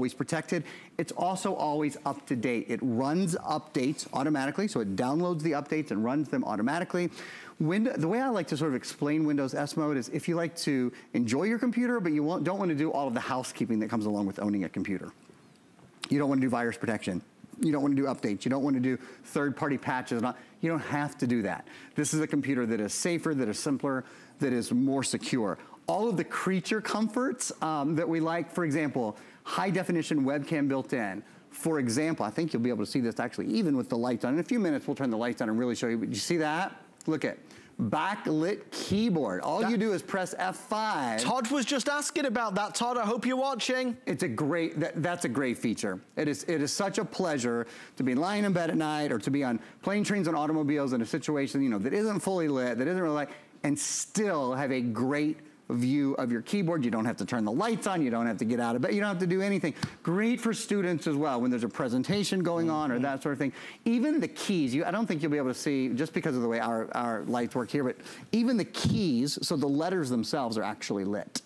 always protected. It's also always up to date. It runs updates automatically, so it downloads the updates and runs them automatically. Window, the way I like to sort of explain Windows S Mode is if you like to enjoy your computer, but you don't want to do all of the housekeeping that comes along with owning a computer. You don't want to do virus protection. You don't want to do updates. You don't want to do third-party patches. You don't have to do that. This is a computer that is safer, that is simpler, that is more secure. All of the creature comforts um, that we like, for example, high definition webcam built in. For example, I think you'll be able to see this actually even with the lights on. In a few minutes, we'll turn the lights on and really show you. But you see that? Look at backlit keyboard. All that, you do is press F5. Todd was just asking about that. Todd, I hope you're watching. It's a great, that, that's a great feature. It is, it is such a pleasure to be lying in bed at night or to be on plane, trains, and automobiles in a situation, you know, that isn't fully lit, that isn't really like, and still have a great view of your keyboard. You don't have to turn the lights on. You don't have to get out of bed. You don't have to do anything. Great for students as well when there's a presentation going on or mm-hmm. that sort of thing. Even the keys, you, I don't think you'll be able to see just because of the way our, our lights work here, but even the keys, so the letters themselves are actually lit.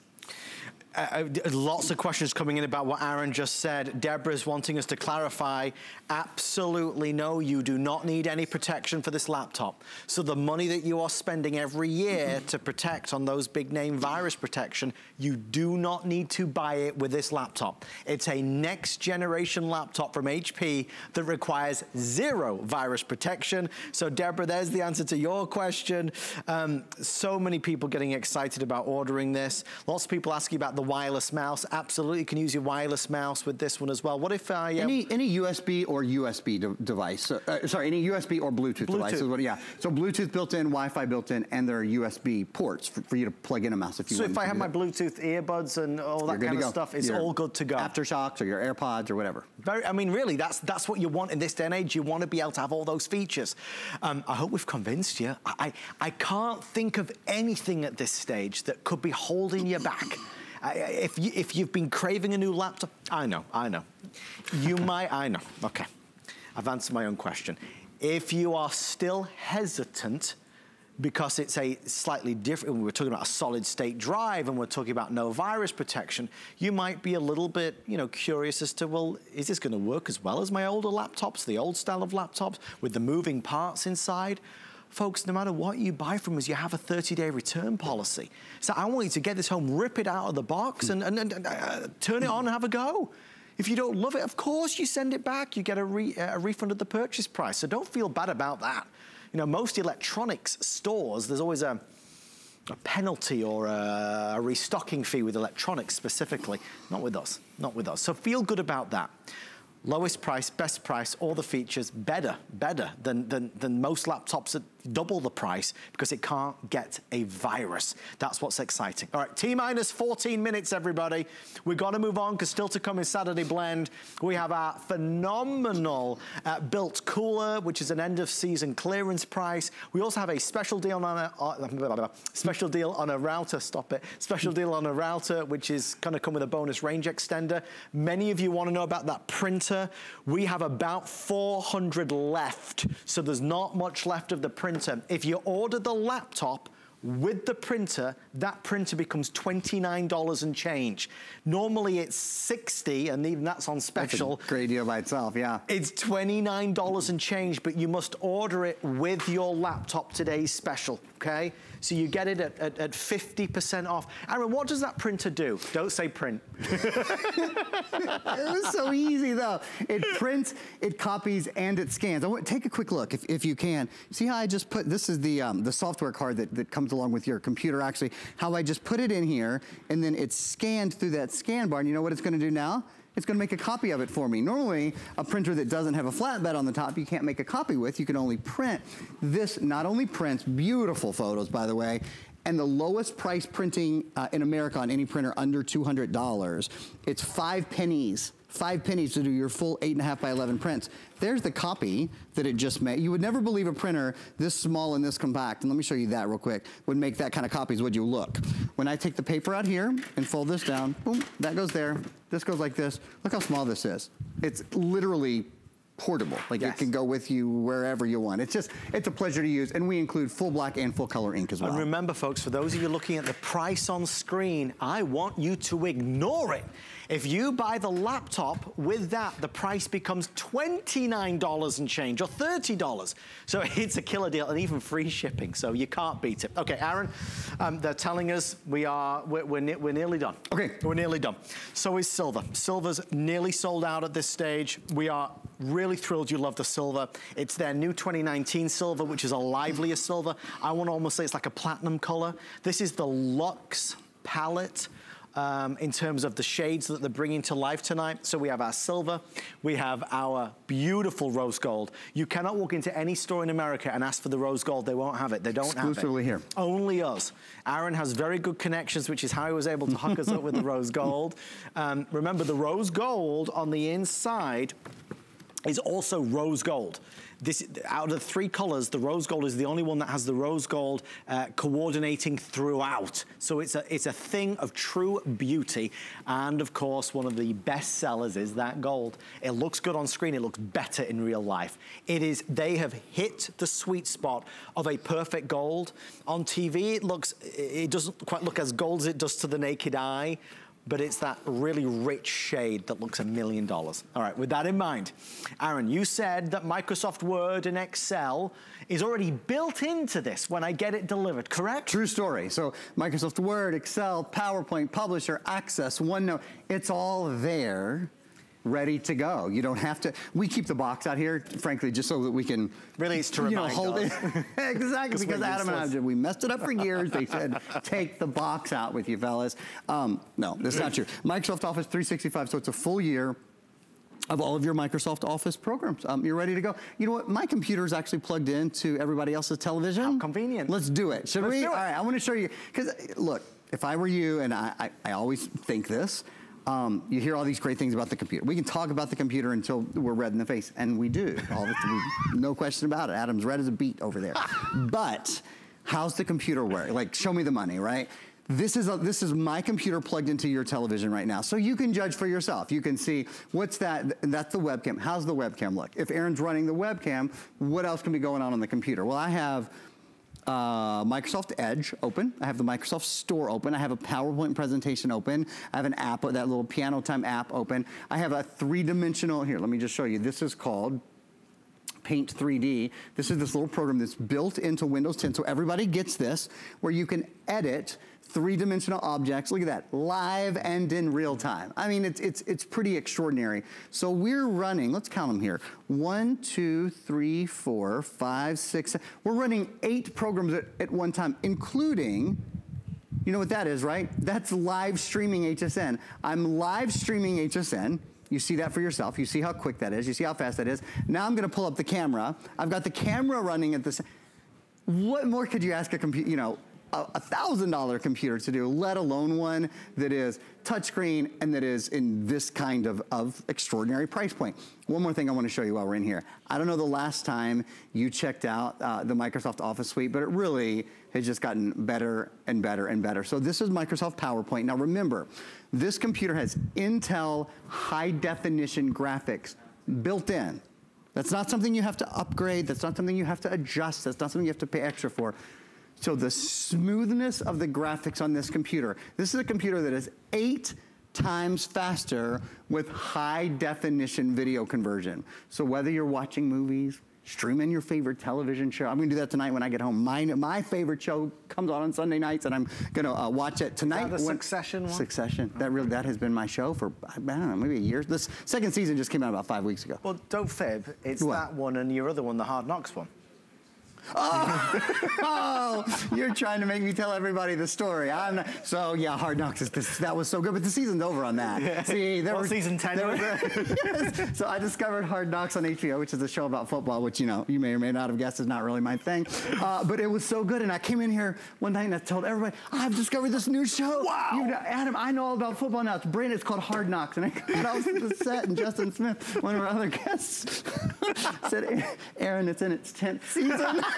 Uh, lots of questions coming in about what Aaron just said. Deborah's wanting us to clarify, absolutely no, you do not need any protection for this laptop. So the money that you are spending every year to protect on those big name virus protection, you do not need to buy it with this laptop. It's a next generation laptop from HP that requires zero virus protection. So Deborah, there's the answer to your question. Um, so many people getting excited about ordering this. Lots of people asking about the wireless mouse. Absolutely, you can use your wireless mouse with this one as well. What if I... Uh, any, any USB or USB de device, uh, sorry, any USB or Bluetooth, Bluetooth. device what, yeah. So Bluetooth built in, Wi-Fi built in, and there are USB ports for, for you to plug in a mouse if you so want So if I have my. Bluetooth earbuds and all that kind of go. stuff, it's your all good to go. AfterShokz or your AirPods or whatever. Very, I mean, really, that's, that's what you want in this day and age. You want to be able to have all those features. Um, I hope we've convinced you. I, I, I can't think of anything at this stage that could be holding you back if, you, if you've been craving a new laptop, I know, I know. You might, I know, okay. I've answered my own question. If you are still hesitant because it's a slightly different, we're talking about a solid state drive and we're talking about no virus protection, you might be a little bit, you know, curious as to, well, is this gonna work as well as my older laptops, the old style of laptops with the moving parts inside? Folks, no matter what you buy from us, you have a 30-day return policy. So I want you to get this home, rip it out of the box and, and, and uh, turn it on and have a go. If you don't love it, of course you send it back. You get a, re a refund of the purchase price. So don't feel bad about that. You know, most electronics stores, there's always a, a penalty or a, a restocking fee with electronics specifically. Not with us, not with us. So feel good about that lowest price, best price, all the features, better, better than, than, than most laptops at double the price because it can't get a virus. That's what's exciting. All right, T-minus 14 minutes, everybody. We've got to move on because still to come is Saturday Blend. We have our phenomenal uh, built cooler, which is an end of season clearance price. We also have a special deal on a, uh, special deal on a router, stop it, special deal on a router, which is going to come with a bonus range extender. Many of you want to know about that printer. We have about 400 left, so there's not much left of the printer printer. If you order the laptop, with the printer, that printer becomes $29 and change. Normally it's 60 and even that's on special. That's great deal by itself, yeah. It's $29 and change, but you must order it with your laptop today's special, okay? So you get it at 50% off. Aaron, what does that printer do? Don't say print. it was so easy though. It prints, it copies, and it scans. I want take a quick look if, if you can. See how I just put, this is the, um, the software card that, that comes along with your computer actually, how I just put it in here and then it's scanned through that scan bar. And you know what it's gonna do now? it's gonna make a copy of it for me. Normally, a printer that doesn't have a flatbed on the top, you can't make a copy with, you can only print. This not only prints beautiful photos, by the way, and the lowest price printing uh, in America on any printer under $200, it's five pennies five pennies to do your full eight and a half by 11 prints. There's the copy that it just made. You would never believe a printer this small and this compact, and let me show you that real quick, would make that kind of copies, would you look? When I take the paper out here and fold this down, boom, that goes there. This goes like this. Look how small this is. It's literally portable. Like yes. it can go with you wherever you want. It's just, it's a pleasure to use. And we include full black and full color ink as well. And remember folks, for those of you looking at the price on screen, I want you to ignore it. If you buy the laptop with that, the price becomes $29 and change or $30. So it's a killer deal and even free shipping. So you can't beat it. Okay, Aaron, um, they're telling us we are, we're, we're, ne we're nearly done. Okay. We're nearly done. So is silver. Silver's nearly sold out at this stage. We are really thrilled you love the silver. It's their new 2019 silver, which is a livelier silver. I want to almost say it's like a platinum color. This is the Luxe palette um, in terms of the shades that they're bringing to life tonight. So we have our silver, we have our beautiful rose gold. You cannot walk into any store in America and ask for the rose gold. They won't have it. They don't have it. Exclusively here. Only us. Aaron has very good connections, which is how he was able to hook us up with the rose gold. Um, remember, the rose gold on the inside is also rose gold. This, out of the three colors, the rose gold is the only one that has the rose gold uh, coordinating throughout. So it's a, it's a thing of true beauty. And of course, one of the best sellers is that gold. It looks good on screen. It looks better in real life. It is, they have hit the sweet spot of a perfect gold. On TV, it looks, it doesn't quite look as gold as it does to the naked eye but it's that really rich shade that looks a million dollars. All right, with that in mind, Aaron, you said that Microsoft Word and Excel is already built into this when I get it delivered, correct? True story. So Microsoft Word, Excel, PowerPoint, Publisher, Access, OneNote, it's all there ready to go. You don't have to, we keep the box out here, frankly, just so that we can. release to you know, hold us. it. exactly, because Adam and I, we messed it up for years. They said, take the box out with you, fellas. Um, no, that's not true. Microsoft Office 365, so it's a full year of all of your Microsoft Office programs. Um, you're ready to go. You know what? My computer is actually plugged into everybody else's television. How convenient. Let's do it. Should Let's we? All right, I want to show you. Because, look, if I were you, and I, I, I always think this, um, you hear all these great things about the computer. We can talk about the computer until we're red in the face, and we do. We, no question about it. Adam's red as a beet over there. but how's the computer work? Like, show me the money, right? This is, a, this is my computer plugged into your television right now. So you can judge for yourself. You can see what's that, that's the webcam. How's the webcam look? If Aaron's running the webcam, what else can be going on on the computer? Well, I have uh, Microsoft Edge open. I have the Microsoft Store open. I have a PowerPoint presentation open. I have an app, that little piano time app open. I have a three-dimensional, here, let me just show you. This is called Paint 3D. This is this little program that's built into Windows 10, so everybody gets this, where you can edit three-dimensional objects. Look at that, live and in real time. I mean, it's, it's, it's pretty extraordinary. So we're running, let's count them here. One, two, three, four, five, six. We're running eight programs at, at one time, including you know what that is, right? That's live streaming HSN. I'm live streaming HSN. You see that for yourself. You see how quick that is. You see how fast that is. Now I'm going to pull up the camera. I've got the camera running at this. What more could you ask a computer, you know, a thousand dollar computer to do, let alone one that is touchscreen and that is in this kind of, of extraordinary price point. One more thing I want to show you while we're in here. I don't know the last time you checked out uh, the Microsoft Office suite, but it really has just gotten better and better and better. So this is Microsoft PowerPoint. Now remember, this computer has Intel high definition graphics built in. That's not something you have to upgrade. That's not something you have to adjust. That's not something you have to pay extra for. So the smoothness of the graphics on this computer, this is a computer that is eight times faster with high definition video conversion. So whether you're watching movies, streaming your favorite television show. I'm gonna do that tonight when I get home. My, my favorite show comes on on Sunday nights and I'm gonna uh, watch it tonight. Is that the when, Succession one? Succession. That really, that has been my show for, I don't know, maybe a year. This second season just came out about five weeks ago. Well, don't fib. It's what? that one and your other one, the Hard Knocks one. Oh, oh, you're trying to make me tell everybody the story. I'm not, so yeah, Hard Knocks. Is this, that was so good, but the season's over on that. Yeah. See, there was season ten. There yes. So I discovered Hard Knocks on HBO, which is a show about football, which you know you may or may not have guessed is not really my thing. Uh, but it was so good, and I came in here one night and I told everybody, I've discovered this new show. Wow, you know, Adam, I know all about football now. It's brand. It's called Hard Knocks, and I got off the set, and Justin Smith, one of our other guests, said, Aaron, it's in its tenth season.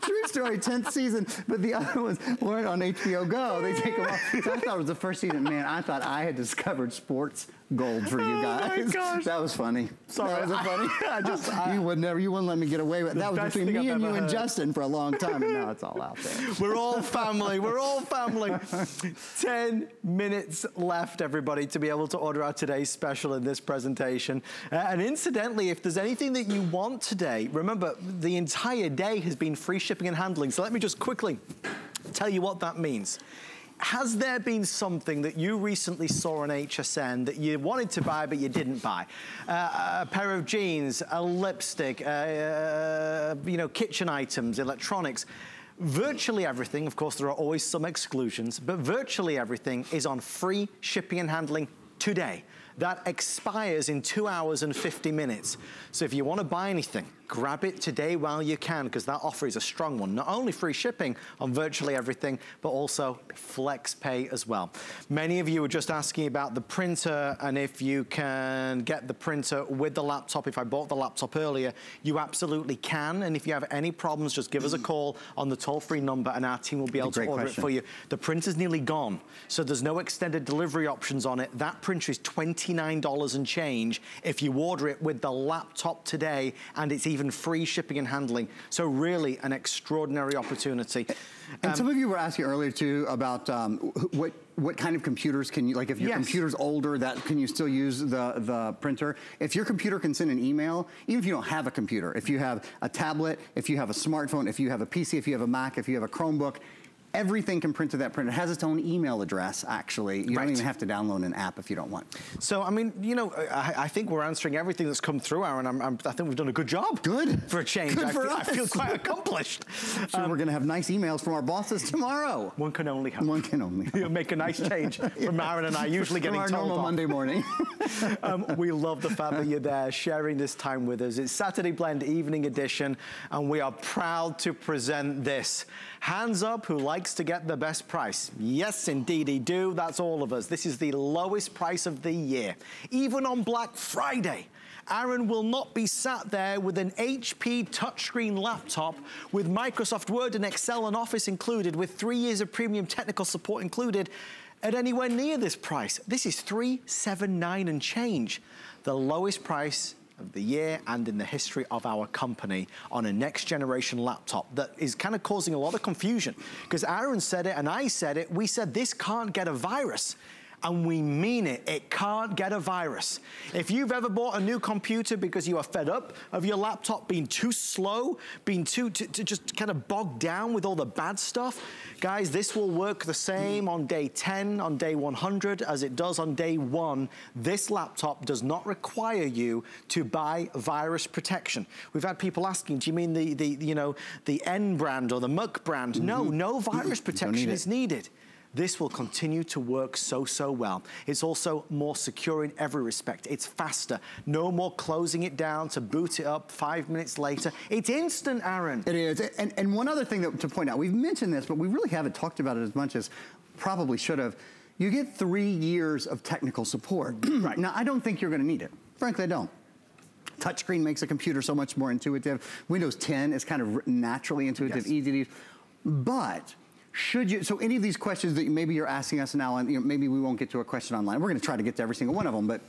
True story, 10th season, but the other ones weren't on HBO Go. They take them off. So I thought it was the first season. Man, I thought I had discovered sports gold for you Oh guys. gosh. That was funny. Sorry, that was I- funny. I just- I- you would never, you wouldn't let me get away with it. That was between me and you ever and. Justin for a long time, and now it's all out there. We're all family. We're all family. 10 minutes left, everybody, to be able to order our today's special in this presentation. Uh, and incidentally, if there's anything that you want today, remember, the entire day has been free shipping and handling. So let me just quickly tell you what that means. Has there been something that you recently saw on HSN that you wanted to buy but you didn't buy? Uh, a pair of jeans, a lipstick, uh, uh, you know, kitchen items, electronics. Virtually everything, of course, there are always some exclusions, but virtually everything is on free shipping and handling today. That expires in two hours and 50 minutes. So if you want to buy anything, grab it today while you can, because that offer is a strong one. Not only free shipping on virtually everything, but also flex pay as well. Many of you were just asking about the printer and if you can get the printer with the laptop. If I bought the laptop earlier, you absolutely can. And if you have any problems, just give us a call on the toll-free number and our team will be able to order question. it for you. The printer's nearly gone, so there's no extended delivery options on it. That printer is $29 and change if you order it with the laptop today, and it's even free shipping and handling. So really an extraordinary opportunity. And Um, some of you were asking earlier too about um, what what kind of computers can you like if your Yes. computer's older that can you still use the the printer if your computer can send an email even if you don't have a computer if you have a tablet if you have a smartphone if you have a PC if you have a Mac if you have a Chromebook everything can print to that printer it has its own email address actually you Right. don't even have to download an app if you don't want So, I mean, you know, I, I think we're answering everything that's come through, Aaron. I'm, I'm, I think we've done a good job. Good. For a change. Good I, for feel, I feel quite accomplished. so we're going to have nice emails from our bosses tomorrow One can only hope. one can only You'll make a nice change from Aaron and I usually from getting our told normal off. Monday morning um, we love the fact that you're there sharing this time with us. It's Saturday Blend Evening Edition, and we are proud to present this. Hands up who likes to get the best price. Yes, indeed indeedy do. That's all of us. This is the lowest price of the year. Even on Black Friday. Aaron will not be sat there with an HP touchscreen laptop with Microsoft Word and Excel and Office included, with three years of premium technical support included, at anywhere near this price. This is 379 and change. The lowest price of the year and in the history of our company on a next generation laptop that is kind of causing a lot of confusion because Aaron said it and I said it. We said this can't get a virus. And we mean it, it can't get a virus. If you've ever bought a new computer because you are fed up of your laptop being too slow, being too, to, just kind of bogged down with all the bad stuff, guys, this will work the same on day 10, on day 100, as it does on day one. This laptop does not require you to buy virus protection. We've had people asking, do you mean the, the you know, the N brand or the Muck brand? No, no virus protection is needed. This will continue to work so, so well. It's also more secure in every respect. It's faster. No more closing it down to boot it up five minutes later. It's instant, Aaron. It is. And, and one other thing that, to point out, we've mentioned this, but we really haven't talked about it as much as probably should have. You get three years of technical support. Right. Now, I don't think you're going to need it. Frankly, I don't. Touchscreen makes a computer so much more intuitive. Windows 10 is kind of naturally intuitive, Yes. easy to use. But should you, so any of these questions that maybe you're asking us now, and you know, maybe we won't get to a question online. We're going to try to get to every single one of them, but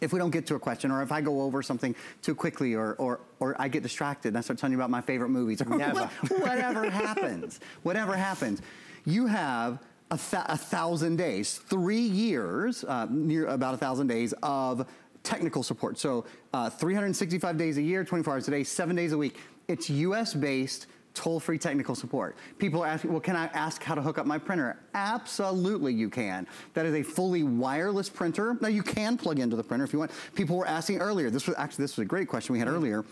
if we don't get to a question or if I go over something too quickly or, or, or I get distracted and I start telling you about my favorite movies or whatever happens, whatever happens, you have a, th- a thousand days, three years, uh, near about a thousand days of technical support. So uh, 365 days a year, 24 hours a day, seven days a week. It's US based toll-free technical support. People are asking, well, can I ask how to hook up my printer? Absolutely you can. That is a fully wireless printer. Now you can plug into the printer if you want. People were asking earlier, this was actually, this was a great question we had earlier.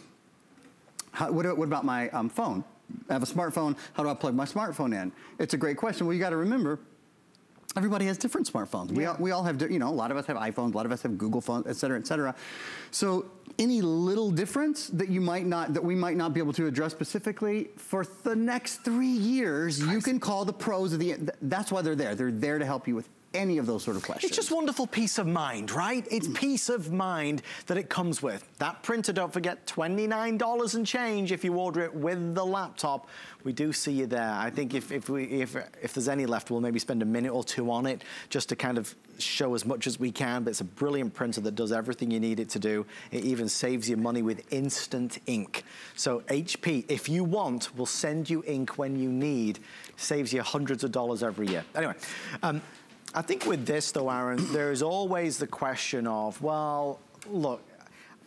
How, what, what about my um, phone? I have a smartphone, how do I plug my smartphone in? It's a great question. Well, you gotta remember, Everybody has different smartphones. We, all, we all have, you know, a lot of us have iPhones, a lot of us have Google phones, et cetera, et cetera. So any little difference that you might not, that we might not be able to address specifically, for the next three years, you can call the pros of the, th- that's why they're there. They're there to help you with any of those sort of questions. It's just wonderful peace of mind, right? It's peace of mind that it comes with. That printer, don't forget, $29 and change if you order it with the laptop. We do see you there. I think if, if, we, if, if there's any left, we'll maybe spend a minute or two on it just to kind of show as much as we can, but it's a brilliant printer that does everything you need it to do. It even saves you money with instant ink. So HP, if you want, will send you ink when you need. Saves you hundreds of dollars every year. Anyway, um, I think with this though, Aaron, there is always the question of, well, look,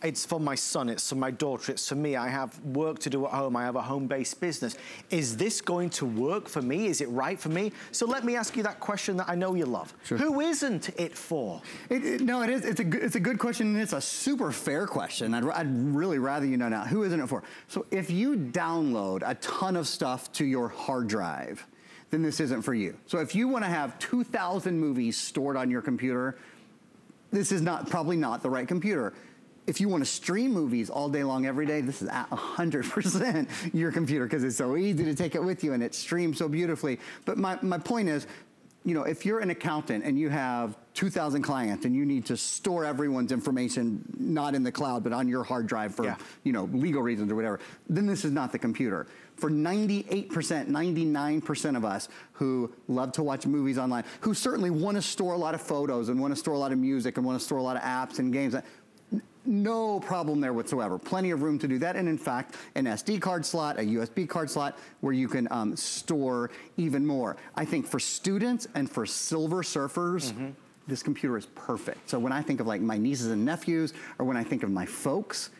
it's for my son, it's for my daughter, it's for me. I have work to do at home. I have a home-based business. Is this going to work for me? Is it right for me? So let me ask you that question that I know you love. Sure. Who isn't it for? It, it, no, it is. It's a, it's a good question, and it's a super fair question. I'd, I'd really rather you know now. Who isn't it for? So if you download a ton of stuff to your hard drive, then this isn't for you. So if you want to have 2,000 movies stored on your computer, this is not probably not the right computer. If you want to stream movies all day long every day, this is at 100% your computer because it's so easy to take it with you and it streams so beautifully. But my, my point is, you know, if you're an accountant and you have 2,000 clients and you need to store everyone's information, not in the cloud, but on your hard drive for, yeah. you know, legal reasons or whatever, then this is not the computer for 98%, 99% of us who love to watch movies online, who certainly want to store a lot of photos and want to store a lot of music and want to store a lot of apps and games. No problem there whatsoever. Plenty of room to do that. And in fact, an SD card slot, a USB card slot, where you can um, store even more. I think for students and for silver surfers, mm -hmm. this computer is perfect. So when I think of like my nieces and nephews, or when I think of my folks,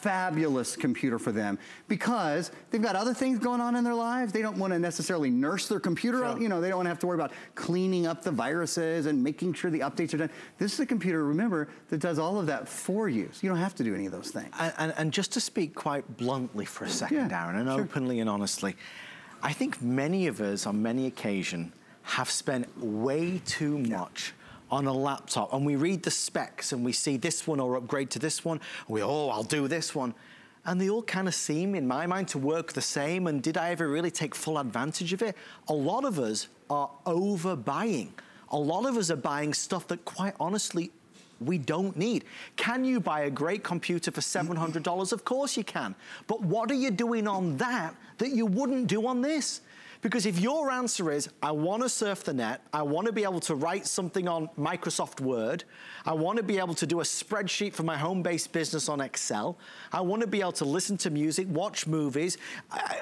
fabulous computer for them because they've got other things going on in their lives. They don't want to necessarily nurse their computer. Sure. You know, they don't want to have to worry about cleaning up the viruses and making sure the updates are done. This is a computer, remember, that does all of that for you. So you don't have to do any of those things. And, and, and just to speak quite bluntly for a second, yeah, Aaron, and sure. openly and honestly, I think many of us on many occasions have spent way too much on a laptop and we read the specs and we see this one or upgrade to this one, we, oh, I'll do this one. And they all kind of seem, in my mind, to work the same. And did I ever really take full advantage of it? A lot of us are overbuying. A lot of us are buying stuff that, quite honestly, we don't need. Can you buy a great computer for $700? Of course you can. But what are you doing on that that you wouldn't do on this? Because if your answer is, I want to surf the net, I want to be able to write something on Microsoft Word, I want to be able to do a spreadsheet for my home-based business on Excel, I want to be able to listen to music, watch movies, I,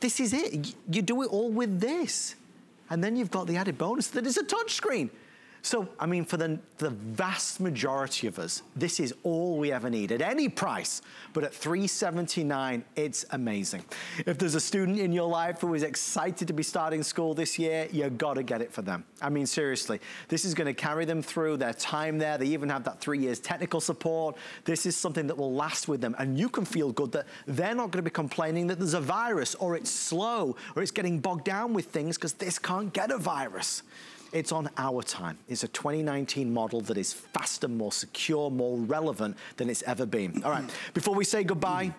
this is it. You do it all with this. And then you've got the added bonus that is a touchscreen. So, I mean, for the, the vast majority of us, this is all we ever need at any price. But at 379, it's amazing. If there's a student in your life who is excited to be starting school this year, you gotta get it for them. I mean, seriously, this is gonna carry them through their time there. They even have that three years technical support. This is something that will last with them. And you can feel good that they're not gonna be complaining that there's a virus or it's slow or it's getting bogged down with things because this can't get a virus. It's on our time. It's a 2019 model that is faster, more secure, more relevant than it's ever been. All right, before we say goodbye,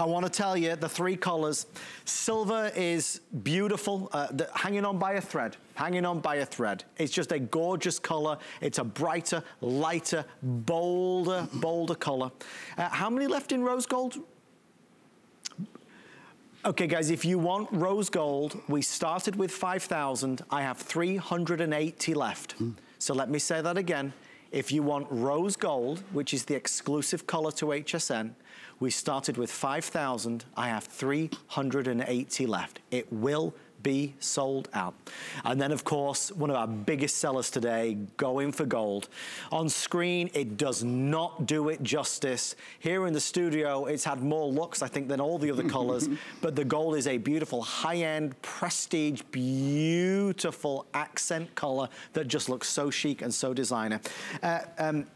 I want to tell you the three colors. Silver is beautiful, uh, the, hanging on by a thread, hanging on by a thread. It's just a gorgeous color. It's a brighter, lighter, bolder, bolder color. Uh, how many left in rose gold? Okay, guys, if you want rose gold, we started with 5,000. I have 380 left. Mm. So let me say that again. If you want rose gold, which is the exclusive color to HSN, we started with 5,000. I have 380 left. It will be sold out. And then, of course, one of our biggest sellers today, going for gold. On screen, it does not do it justice. Here in the studio, it's had more looks, I think, than all the other colors, but the gold is a beautiful high-end, prestige, beautiful accent color that just looks so chic and so designer. Uh, um,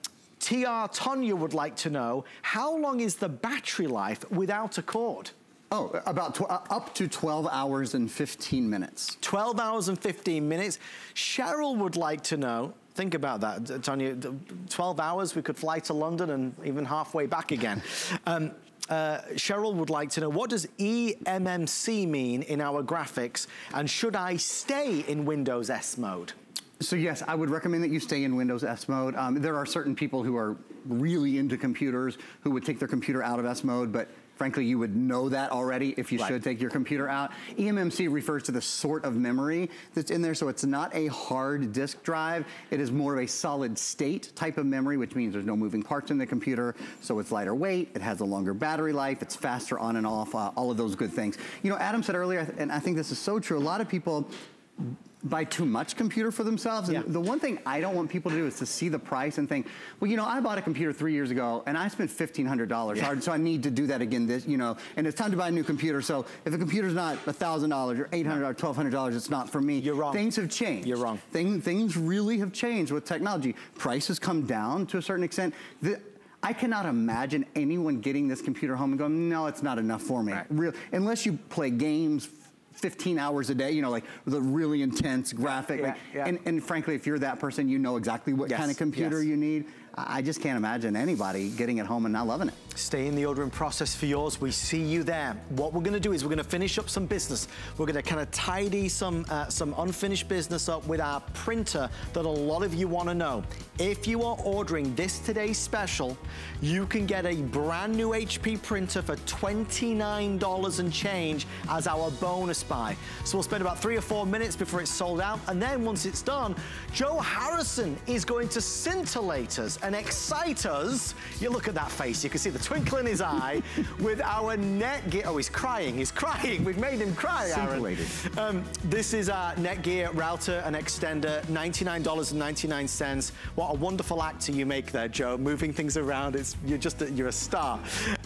TR Tonya would like to know, how long is the battery life without a cord? Oh, about uh, up to 12 hours and 15 minutes. 12 hours and 15 minutes. Cheryl would like to know, think about that, Tonya, 12 hours, we could fly to London and even halfway back again. um, uh, Cheryl would like to know, what does eMMC mean in our graphics? And should I stay in Windows S mode? So yes, I would recommend that you stay in Windows S mode. Um, there are certain people who are really into computers who would take their computer out of S mode, but frankly, you would know that already if you right. should take your computer out. eMMC refers to the sort of memory that's in there, so it's not a hard disk drive. It is more of a solid state type of memory, which means there's no moving parts in the computer, so it's lighter weight, it has a longer battery life, it's faster on and off, uh, all of those good things. You know, Adam said earlier, and I think this is so true, a lot of people buy too much computer for themselves. And yeah. the one thing I don't want people to do is to see the price and think, well, you know, I bought a computer three years ago and I spent $1,500 yeah. so I need to do that again this, you know, and it's time to buy a new computer. So if a computer's not $1,000 or $800 or $1,200, it's not for me. You're wrong. Things have changed. You're wrong. Thing, things really have changed with technology. Prices come down to a certain extent. The, I cannot imagine anyone getting this computer home and going, no, it's not enough for me. Right. Real, unless you play games 15 hours a day, you know, like the really intense graphic. Yeah, like, yeah. And, and, frankly, if you're that person, you know exactly what yes, kind of computer yes. you need. I just can't imagine anybody getting it home and not loving it. Stay in the ordering process for yours. We see you there. What we're going to do is we're going to finish up some business. We're going to kind of tidy some uh, some unfinished business up with our printer that a lot of you want to know. If you are ordering this today's special, you can get a brand new HP printer for $29 and change as our bonus buy. So we'll spend about three or four minutes before it's sold out. And then once it's done, Joe Harrison is going to scintillate us and excite us. You look at that face, you can see the twinkle in his eye with our Netgear. Oh, he's crying, he's crying. We've made him cry, Aaron. Um, this is our Netgear router and extender, $99.99. What a wonderful actor you make there, Joe, moving things around. It's You're just, a, you're a star.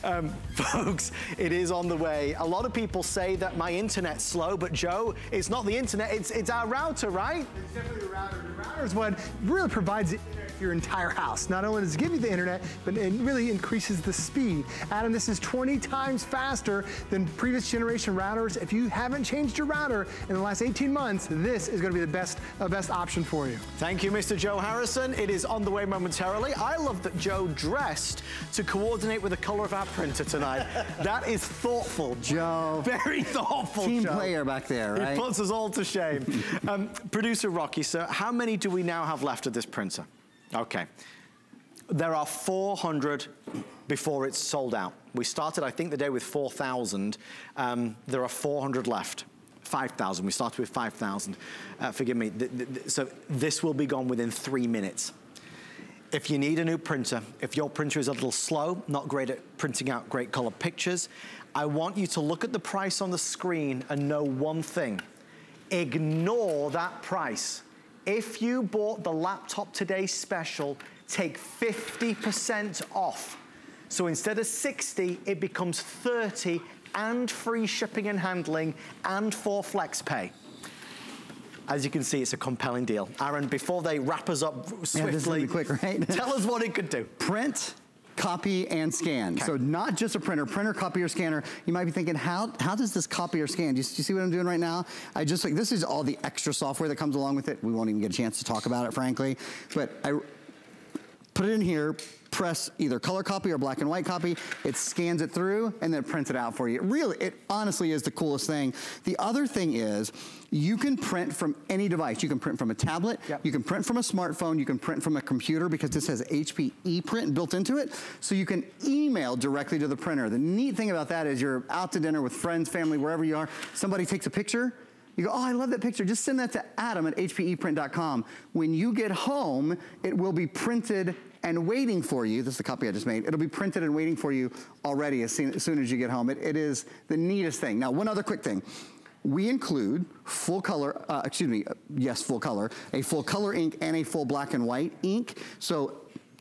Um, folks, it is on the way. A lot of people say that my internet's slow, but Joe, it's not the internet, it's, it's our router, right? It's definitely the router. The router is what really provides it your entire house. Not only does it give you the internet, but it really increases the speed. Adam, this is 20 times faster than previous generation routers. If you haven't changed your router in the last 18 months, this is gonna be the best, uh, best option for you. Thank you, Mr. Joe Harrison. It is on the way momentarily. I love that Joe dressed to coordinate with the color of our printer tonight. that is thoughtful. Joe. Very thoughtful, Team Joe. player back there, right? He puts us all to shame. um, Producer Rocky, sir, how many do we now have left of this printer? Okay. There are 400 before it's sold out. We started, I think, the day with 4,000. Um, there are 400 left. 5,000, we started with 5,000. Uh, forgive me, th th so this will be gone within three minutes. If you need a new printer, if your printer is a little slow, not great at printing out great color pictures, I want you to look at the price on the screen and know one thing. Ignore that price. If you bought the laptop today special, take 50% off. So instead of 60, it becomes 30 and free shipping and handling and for flex pay. As you can see, it's a compelling deal. Aaron, before they wrap us up swiftly, yeah, quick, right? tell us what it could do. Print, copy and scan. Okay. So not just a printer, printer, copy, or scanner. You might be thinking, how, how does this copy or scan? Do you, do you, see what I'm doing right now? I just like, this is all the extra software that comes along with it. We won't even get a chance to talk about it, frankly. But I put it in here, press either color copy or black and white copy. It scans it through and then prints it out for you. Really, it honestly is the coolest thing. The other thing is you can print from any device. You can print from a tablet, yep. you can print from a smartphone, you can print from a computer because this has HP ePrint built into it. So you can email directly to the printer. The neat thing about that is you're out to dinner with friends, family, wherever you are, somebody takes a picture, you go, oh, I love that picture. Just send that to adam at hpeprint.com. When you get home, it will be printed and waiting for you. This is the copy I just made. It'll be printed and waiting for you already as soon as, soon as you get home. It, it is the neatest thing. Now, one other quick thing. We include full color, uh, excuse me, yes, full color, a full color ink and a full black and white ink. So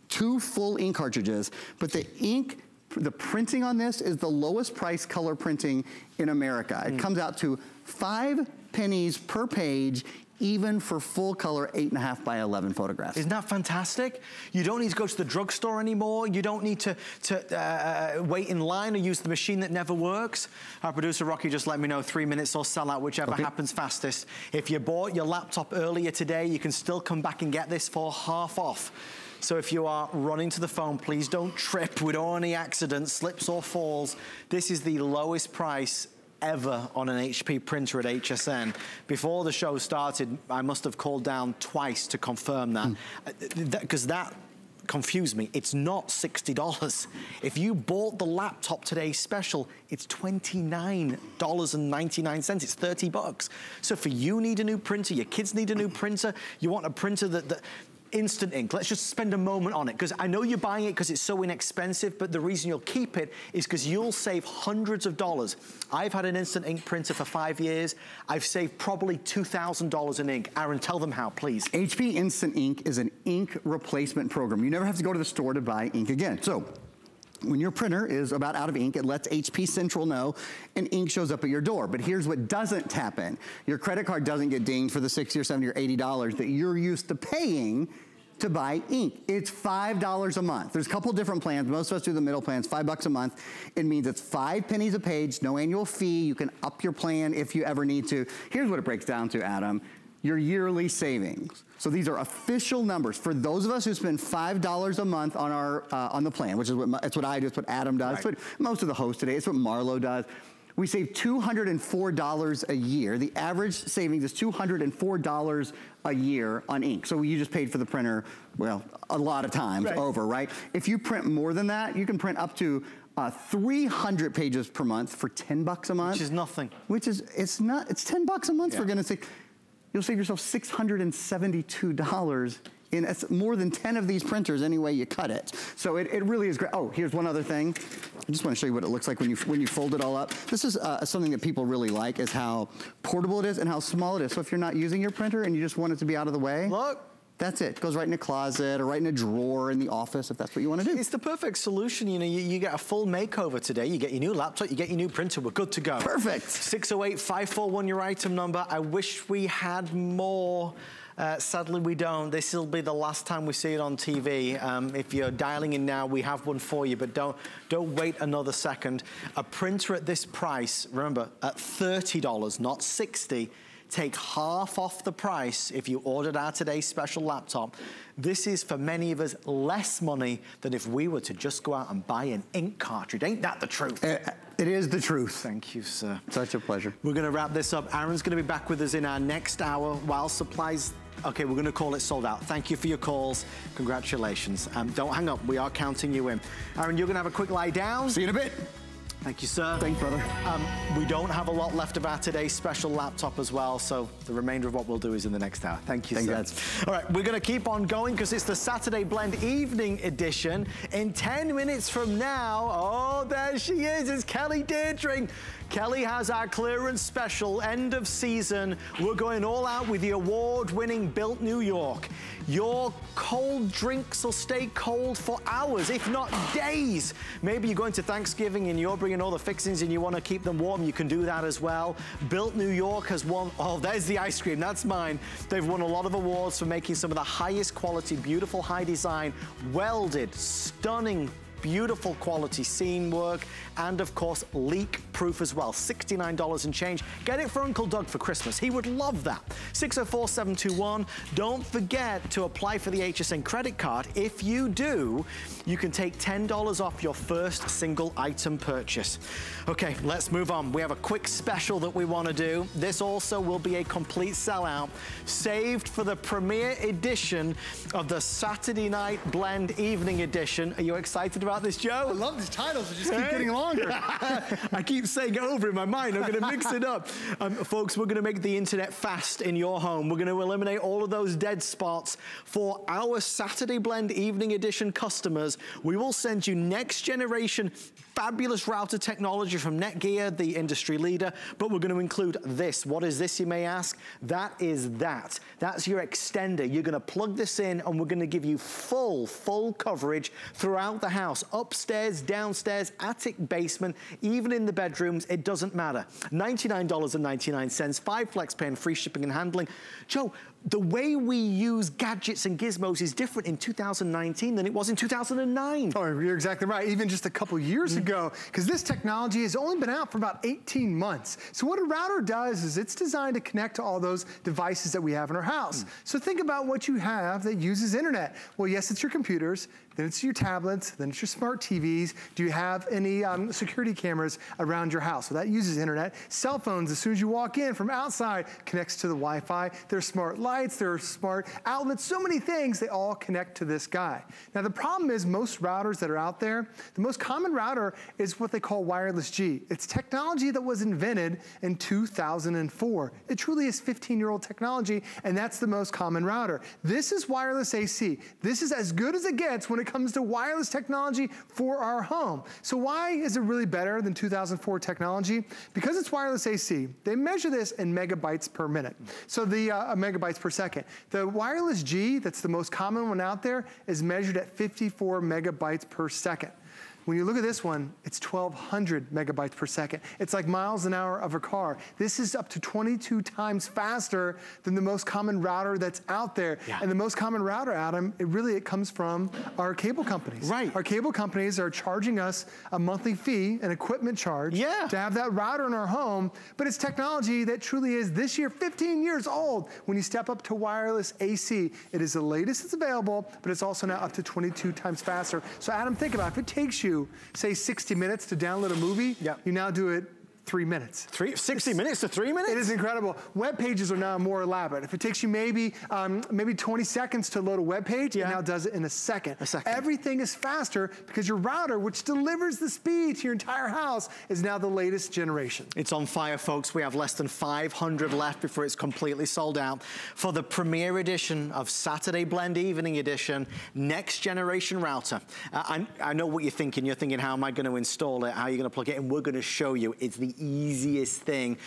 two full ink cartridges, but the ink the printing on this is the lowest price color printing in America. It mm. comes out to five pennies per page even for full color 8.5 by 11 photographs. Isn't that fantastic? You don't need to go to the drugstore anymore. You don't need to, to uh, uh, wait in line or use the machine that never works. Our producer Rocky just let me know three minutes or sell out, whichever okay. happens fastest. If you bought your laptop earlier today, you can still come back and get this for half off. So if you are running to the phone, please don't trip. We don't want any accidents, slips or falls. This is the lowest price ever on an HP printer at HSN. Before the show started, I must have called down twice to confirm that. Because mm. that confused me. It's not $60. If you bought the laptop today special, it's $29.99. It's 30 bucks. So for you need a new printer, your kids need a new printer, you want a printer that, that instant ink. Let's just spend a moment on it because I know you're buying it because it's so inexpensive, but the reason you'll keep it is because you'll save hundreds of dollars. I've had an instant ink printer for five years. I've saved probably $2,000 in ink. Aaron, tell them how, please. HP Instant Ink is an ink replacement program. You never have to go to the store to buy ink again. So when your printer is about out of ink, it lets HP Central know and ink shows up at your door. But here's what doesn't happen. Your credit card doesn't get dinged for the 60 or 70 or $80 that you're used to paying to buy ink. It's $5 a month. There's a couple different plans. Most of us do the middle plans, five bucks a month. It means it's five pennies a page, no annual fee. You can up your plan if you ever need to. Here's what it breaks down to, Adam. Your yearly savings. So these are official numbers. For those of us who spend $5 a month on our uh, on the plan, which is what, it's what I do, it's what Adam does, right. it's what most of the hosts today, it's what Marlo does. We save $204 a year. The average savings is $204 a year on ink. So you just paid for the printer, well, a lot of times right. over, right? If you print more than that, you can print up to uh, 300 pages per month for 10 bucks a month. Which is nothing. Which is, it's not, it's 10 bucks a month yeah. for goodness sake. You'll save yourself $672 in more than 10 of these printers any way you cut it. So it, it really is great. Oh, here's one other thing. I just want to show you what it looks like when you, when you fold it all up. This is uh, something that people really like is how portable it is and how small it is. So if you're not using your printer and you just want it to be out of the way. Look. That's it. Goes right in a closet or right in a drawer in the office if that's what you want to do. It's the perfect solution. You know, you, you, get a full makeover today. You get your new laptop, you get your new printer. We're good to go. Perfect. 608-541, your item number. I wish we had more uh, sadly, we don't. This will be the last time we see it on TV. Um, if you're dialing in now, we have one for you, but don't, don't wait another second. A printer at this price, remember, at $30, not 60 take half off the price if you ordered our today's special laptop. This is, for many of us, less money than if we were to just go out and buy an ink cartridge. Ain't that the truth? Uh, it is the truth. Thank you, sir. Such a pleasure. We're going to wrap this up. Aaron's going to be back with us in our next hour while supplies Okay, we're to call it sold out. Thank you for your calls. Congratulations. Um, don't hang up. We are counting you in. Aaron, you're to have a quick lie down. See you in a bit. Thank you, sir. Thanks, brother. Um, we don't have a lot left of our today's special laptop as well, so the remainder of what we'll do is in the next hour. Thank you, Thanks, sir. All right, we're going to keep on going because it's the Saturday Blend Evening Edition. In 10 minutes from now, oh, there she is. It's Kelly Deirdring. Kelly has our clearance special, end of season. We're going all out with the award-winning Built New York. Your cold drinks will stay cold for hours, if not days. Maybe you're going to Thanksgiving and you're bringing all the fixings and you want to keep them warm. You can do that as well. Built New York has won, oh, there's the ice cream. That's mine. They've won a lot of awards for making some of the highest quality, beautiful high design, welded, stunning beautiful quality scene work, and of course, leak proof as well. $69 and change. Get it for Uncle Doug for Christmas. He would love that. 604-721. Don't forget to apply for the HSN credit card. If you do, you can take $10 off your first single item purchase. Okay, let's move on. We have a quick special that we want to do. This also will be a complete sellout, saved for the premiere edition of the Saturday Night Blend Evening Edition. Are you excited about this, Joe? I love these titles. They just keep getting longer. I keep saying it over in my mind. I'm going to mix it up. Um, folks, we're going to make the internet fast in your home. We're going to eliminate all of those dead spots for our Saturday Blend Evening Edition customers. We will send you next generation fabulous router technology from Netgear, the industry leader, but we're going to include this. What is this, you may ask? That is that. That's your extender. You're going to plug this in and we're going to give you full, full coverage throughout the house, upstairs, downstairs, attic, basement, even in the bedrooms, it doesn't matter. $99.99, five flex pay and free shipping and handling. Joe, the way we use gadgets and gizmos is different in 2019 than it was in 2009. Oh, you're exactly right. Even just a couple years mm -hmm. ago, because this technology has only been out for about 18 months. So what a router does is it's designed to connect to all those devices that we have in our house. Mm. So think about what you have that uses internet. Well, yes, it's your computers, then it's your tablets, then it's your smart TVs. Do you have any um, security cameras around your house? So that uses internet. Cell phones, as soon as you walk in from outside, connects to the Wi-Fi. There's smart lights, there are smart outlets, so many things, they all connect to this guy. Now the problem is most routers that are out there, the most common router is what they call wireless G. It's technology that was invented in 2004. It truly is 15-year-old technology, and that's the most common router. This is wireless AC. This is as good as it gets when it comes to wireless technology for our home. So why is it really better than 2004 technology? Because it's wireless AC. They measure this in megabytes per minute. So the uh, megabytes per second. The wireless G, that's the most common one out there, is measured at 54 megabytes per second. When you look at this one, it's 1,200 megabytes per second. It's like miles an hour of a car. This is up to 22 times faster than the most common router that's out there. Yeah. And the most common router, Adam, it really it comes from our cable companies. Right. Our cable companies are charging us a monthly fee, an equipment charge, yeah. to have that router in our home. But it's technology that truly is this year 15 years old. When you step up to wireless AC, it is the latest that's available, but it's also now up to 22 times faster. So Adam, think about it. If it takes you say 60 minutes to download a movie, yep. you now do it three minutes. Three, 60 it's, minutes to three minutes? It is incredible. Web pages are now more elaborate. If it takes you maybe um, maybe 20 seconds to load a web page, yeah. it now does it in a second. A second. Everything is faster because your router, which delivers the speed to your entire house, is now the latest generation. It's on fire, folks. We have less than 500 left before it's completely sold out. For the premiere edition of Saturday Blend Evening Edition, next generation router. Uh, I, I know what you're thinking. You're thinking, how am I going to install it? How are you going to plug it in? We're going to show you. It's the easiest thing.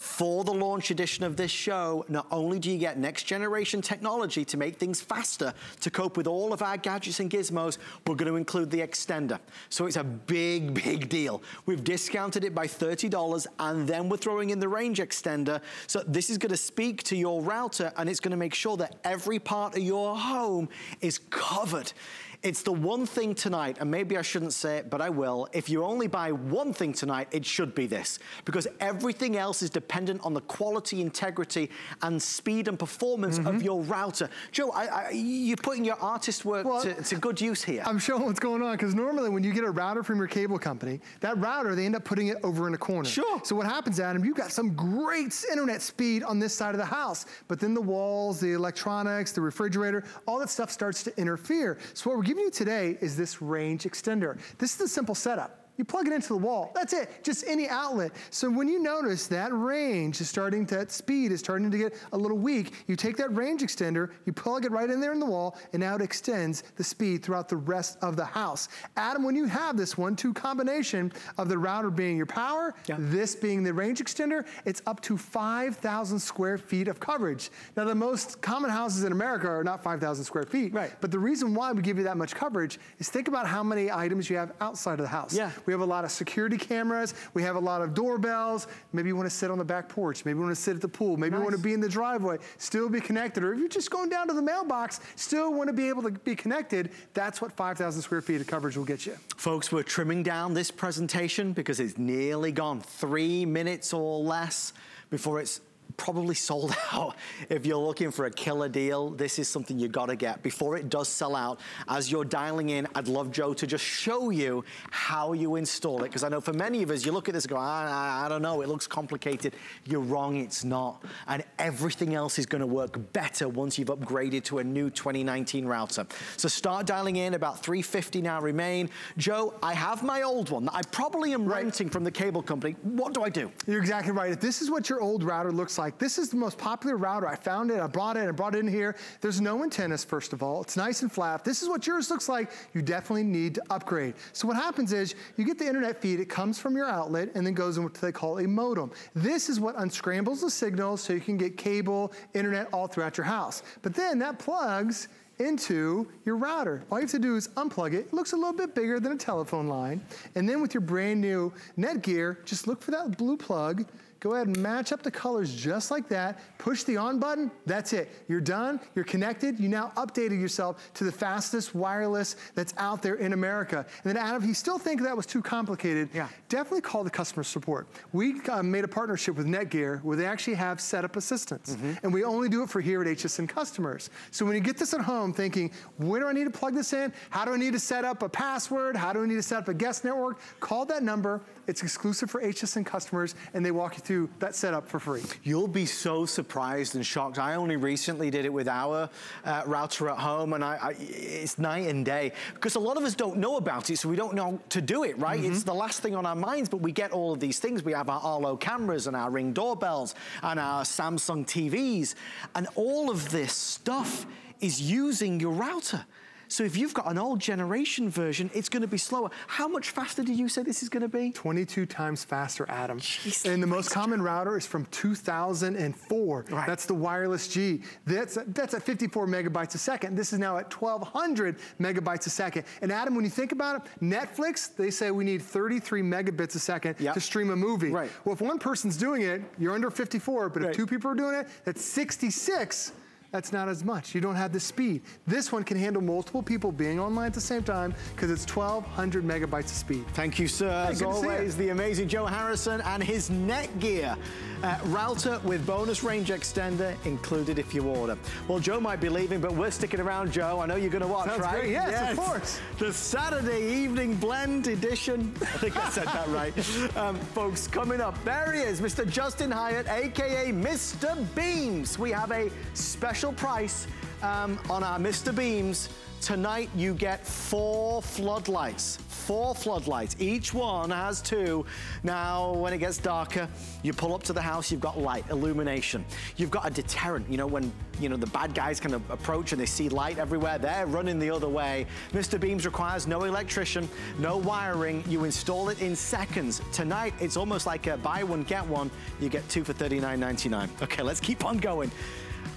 For the launch edition of this show, not only do you get next generation technology to make things faster to cope with all of our gadgets and gizmos, we're gonna include the extender. So it's a big, big deal. We've discounted it by $30 and then we're throwing in the range extender. So this is gonna speak to your router and it's gonna make sure that every part of your home is covered. It's the one thing tonight, and maybe I shouldn't say it, but I will. If you only buy one thing tonight, it should be this. Because everything else is dependent on the quality, integrity, and speed and performance mm -hmm. of mm-hmm. your router. Joe, I, I, you're putting your artist work well, to, to, good use here. I'm showing what's going on, because normally when you get a router from your cable company, that router, they end up putting it over in a corner. Sure. So what happens, Adam, you've got some great internet speed on this side of the house, but then the walls, the electronics, the refrigerator, all that stuff starts to interfere. So what we're giving you today is this range extender. This is the simple setup. You plug it into the wall. That's it, just any outlet. So when you notice that range is starting to, that speed is starting to get a little weak, you take that range extender, you plug it right in there in the wall, and now it extends the speed throughout the rest of the house. Adam, when you have this one-two combination of the router being your power, yeah. this being the range extender, it's up to 5,000 square feet of coverage. Now the most common houses in America are not 5,000 square feet, right. but the reason why we give you that much coverage is think about how many items you have outside of the house. Yeah. We have a lot of security cameras. We have a lot of doorbells. Maybe you want to sit on the back porch. Maybe you want to sit at the pool. Maybe nice. you want to be in the driveway, still be connected. Or if you're just going down to the mailbox, still want to be able to be connected. That's what 5,000 square feet of coverage will get you. Folks, we're trimming down this presentation because it's nearly gone. Three minutes or less before it's probably sold out. If you're looking for a killer deal, this is something you gotta get. Before it does sell out, as you're dialing in, I'd love Joe to just show you how you install it. Because I know for many of us, you look at this and go, ah, I, I, I don't know, it looks complicated. You're wrong, it's not. And everything else is gonna work better once you've upgraded to a new 2019 router. So start dialing in, about 350 now remain. Joe, I have my old one that I probably am right. renting from the cable company. What do I do? You're exactly right. If this is what your old router looks like, this is the most popular router. I found it, I bought it, I brought it in here. There's no antennas, first of all. It's nice and flat. This is what yours looks like. You definitely need to upgrade. So what happens is you get the internet feed, it comes from your outlet and then goes in what they call a modem. This is what unscrambles the signal so you can get cable, internet all throughout your house. But then that plugs into your router. All you have to do is unplug it. It looks a little bit bigger than a telephone line. And then with your brand new Netgear, just look for that blue plug, go ahead and match up the colors just like that. Push the on button, that's it. You're done, you're connected. You now updated yourself to the fastest wireless that's out there in America. And then Adam, if you still think that was too complicated, yeah. definitely call the customer support. We uh, made a partnership with Netgear where they actually have setup assistance. Mm -hmm. And we only do it for here at HSN customers. So when you get this at home thinking, where do I need to plug this in? How do I need to set up a password? How do I need to set up a guest network? Call that number. It's exclusive for HSN customers and they walk you through that setup for free. You'll be so surprised and shocked. I only recently did it with our uh, router at home and I, I, it's night and day because a lot of us don't know about it so we don't know to do it, right? Mm -hmm. It's the last thing on our minds but we get all of these things. We have our Arlo cameras and our Ring doorbells and our Samsung TVs and all of this stuff is using your router. So if you've got an old generation version, it's gonna be slower. How much faster did you say this is gonna be? 22 times faster, Adam. Jeez, and the most common router is from 2004. Right. That's the wireless G. That's, that's at 54 megabytes a second. This is now at 1200 megabytes a second. And Adam, when you think about it, Netflix, they say we need 33 megabits a second yep. to stream a movie. Right. Well, if one person's doing it, you're under 54, but right. if two people are doing it, that's 66 that's not as much. You don't have the speed. This one can handle multiple people being online at the same time because it's 1,200 megabytes of speed. Thank you, sir. Hey, as always, the amazing Joe Harrison and his Netgear uh, router with bonus range extender included if you order. Well, Joe might be leaving, but we're sticking around, Joe. I know you're going to watch, Sounds right? Great. Yes, yes, of course. The Saturday evening blend edition. I think I said that right. Um, folks, coming up, there he is, Mr. Justin Hyatt, AKA Mr. Beams. We have a special price um, on our Mr. Beams Tonight you get four floodlights, four floodlights. Each one has two. Now, when it gets darker, you pull up to the house, you've got light, illumination. You've got a deterrent, you know, when, you know, the bad guys kind of approach and they see light everywhere, they're running the other way. Mr. Beams requires no electrician, no wiring. You install it in seconds. Tonight, it's almost like a buy one, get one. You get two for $39.99. Okay, let's keep on going.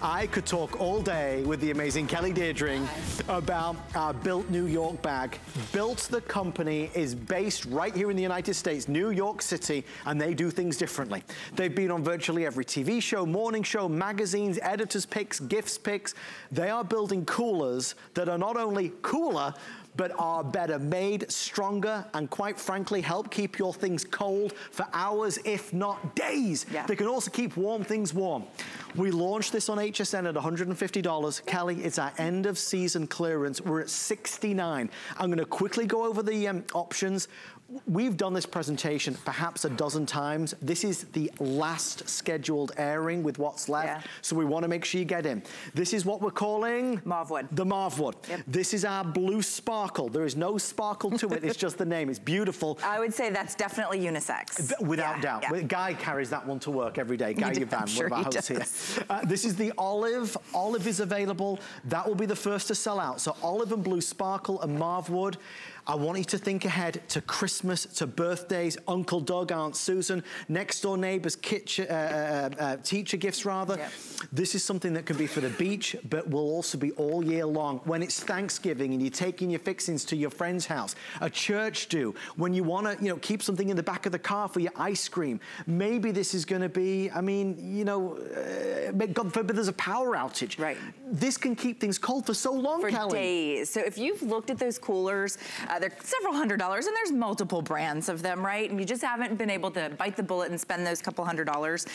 I could talk all day with the amazing Kelly Deirdring about our Built New York bag. Built the company is based right here in the United States, New York City, and they do things differently. They've been on virtually every TV show, morning show, magazines, editors picks, gifts picks. They are building coolers that are not only cooler, but are better made, stronger, and quite frankly, help keep your things cold for hours, if not days. Yeah. They can also keep warm things warm. We launched this on HSN at $150. Kelly, it's our end of season clearance. We're at 69. I'm gonna quickly go over the um, options. We've done this presentation perhaps a dozen times. This is the last scheduled airing with what's left. Yeah. So we wanna make sure you get in. This is what we're calling? Marvwood. The Marvwood. Yep. This is our blue sparkle. There is no sparkle to it. it's just the name. It's beautiful. I would say that's definitely unisex. Without yeah, doubt. Yeah. Guy carries that one to work every day. Guy sure one of our hosts here. Uh, this is the olive. Olive is available. That will be the first to sell out. So olive and blue sparkle and Marvwood. I want you to think ahead to Christmas, to birthdays, Uncle Doug, Aunt Susan, next door neighbors, kitchen, uh, uh, uh, teacher gifts rather. Yep. This is something that can be for the beach, but will also be all year long. When it's Thanksgiving and you're taking your fixings to your friend's house, a church do, when you want to, you know, keep something in the back of the car for your ice cream. Maybe this is going to be, I mean, you know, uh, God forbid there's a power outage. Right. This can keep things cold for so long, for Kelly. For days. So if you've looked at those coolers, uh, they're several hundred dollars and there's multiple brands of them, right? And you just haven't been able to bite the bullet and spend those couple hundred dollars.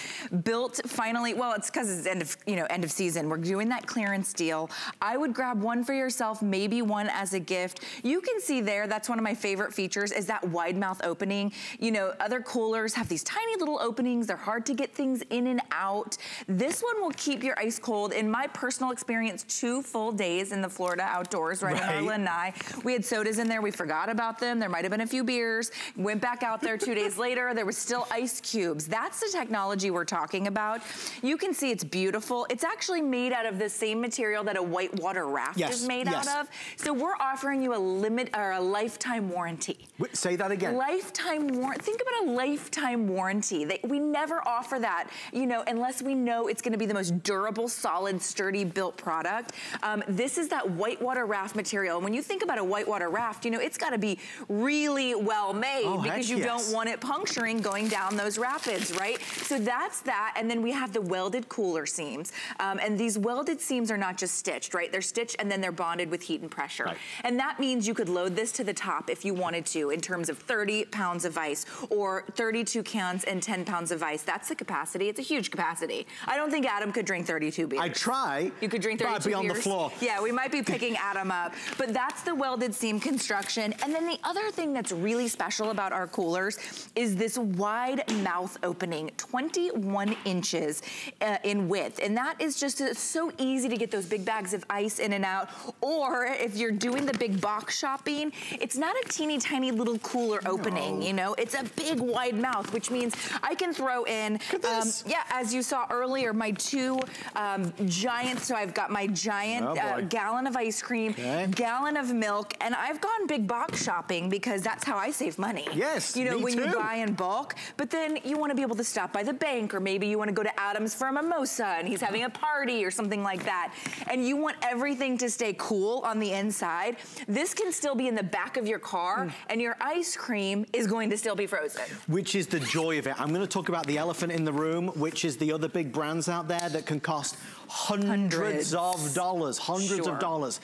Built finally, well, it's because it's end of, you know, end of season. We're doing that clearance deal. I would grab one for yourself, maybe one as a gift. You can see there, that's one of my favorite features is that wide mouth opening. You know, other coolers have these tiny little openings. They're hard to get things in and out. This one will keep your ice cold. In my personal experience, two full days in the Florida outdoors, right, right. in I. We had sodas in there. We forgot forgot about them. There might have been a few beers. Went back out there two days later. There was still ice cubes. That's the technology we're talking about. You can see it's beautiful. It's actually made out of the same material that a whitewater raft yes. is made yes. out of. So we're offering you a limit or a lifetime warranty. Wait, say that again. Lifetime warranty. Think about a lifetime warranty. They, we never offer that, you know, unless we know it's going to be the most durable, solid, sturdy built product. Um, this is that whitewater raft material. And when you think about a whitewater raft, you know, know, it's gotta be really well made Oh, because you yes. don't want it puncturing going down those rapids, right? So that's that, and then we have the welded cooler seams. Um, and these welded seams are not just stitched, right? They're stitched and then they're bonded with heat and pressure. Right. And that means you could load this to the top if you wanted to in terms of 30 pounds of ice or 32 cans and 10 pounds of ice. That's the capacity. It's a huge capacity. I don't think Adam could drink 32 beers. I try. You could drink but 32 I'd be on the beers. floor. Yeah, we might be picking Adam up. But that's the welded seam construction. And then the other thing that's really special about our coolers is this wide mouth opening, 21 inches uh, in width. And that is just uh, so easy to get those big bags of ice in and out. Or if you're doing the big box shopping, it's not a teeny tiny little cooler opening, you know? It's a big wide mouth, which means I can throw in, um, yeah, as you saw earlier, my two um, giant, so I've got my giant Oh, uh, gallon of ice cream, Okay. gallon of milk, and I've gone big box shopping because that's how I save money. Yes, You know, when you buy in bulk, but then you want to be able to stop by the bank or maybe you want to go to Adam's for a mimosa and he's having a party or something like that. And you want everything to stay cool on the inside. This can still be in the back of your car Mm. and your ice cream is going to still be frozen. which is the joy of it. I'm going to talk about the elephant in the room, which is the other big brands out there that can cost hundreds, Hundreds. of dollars, hundreds Sure. of dollars.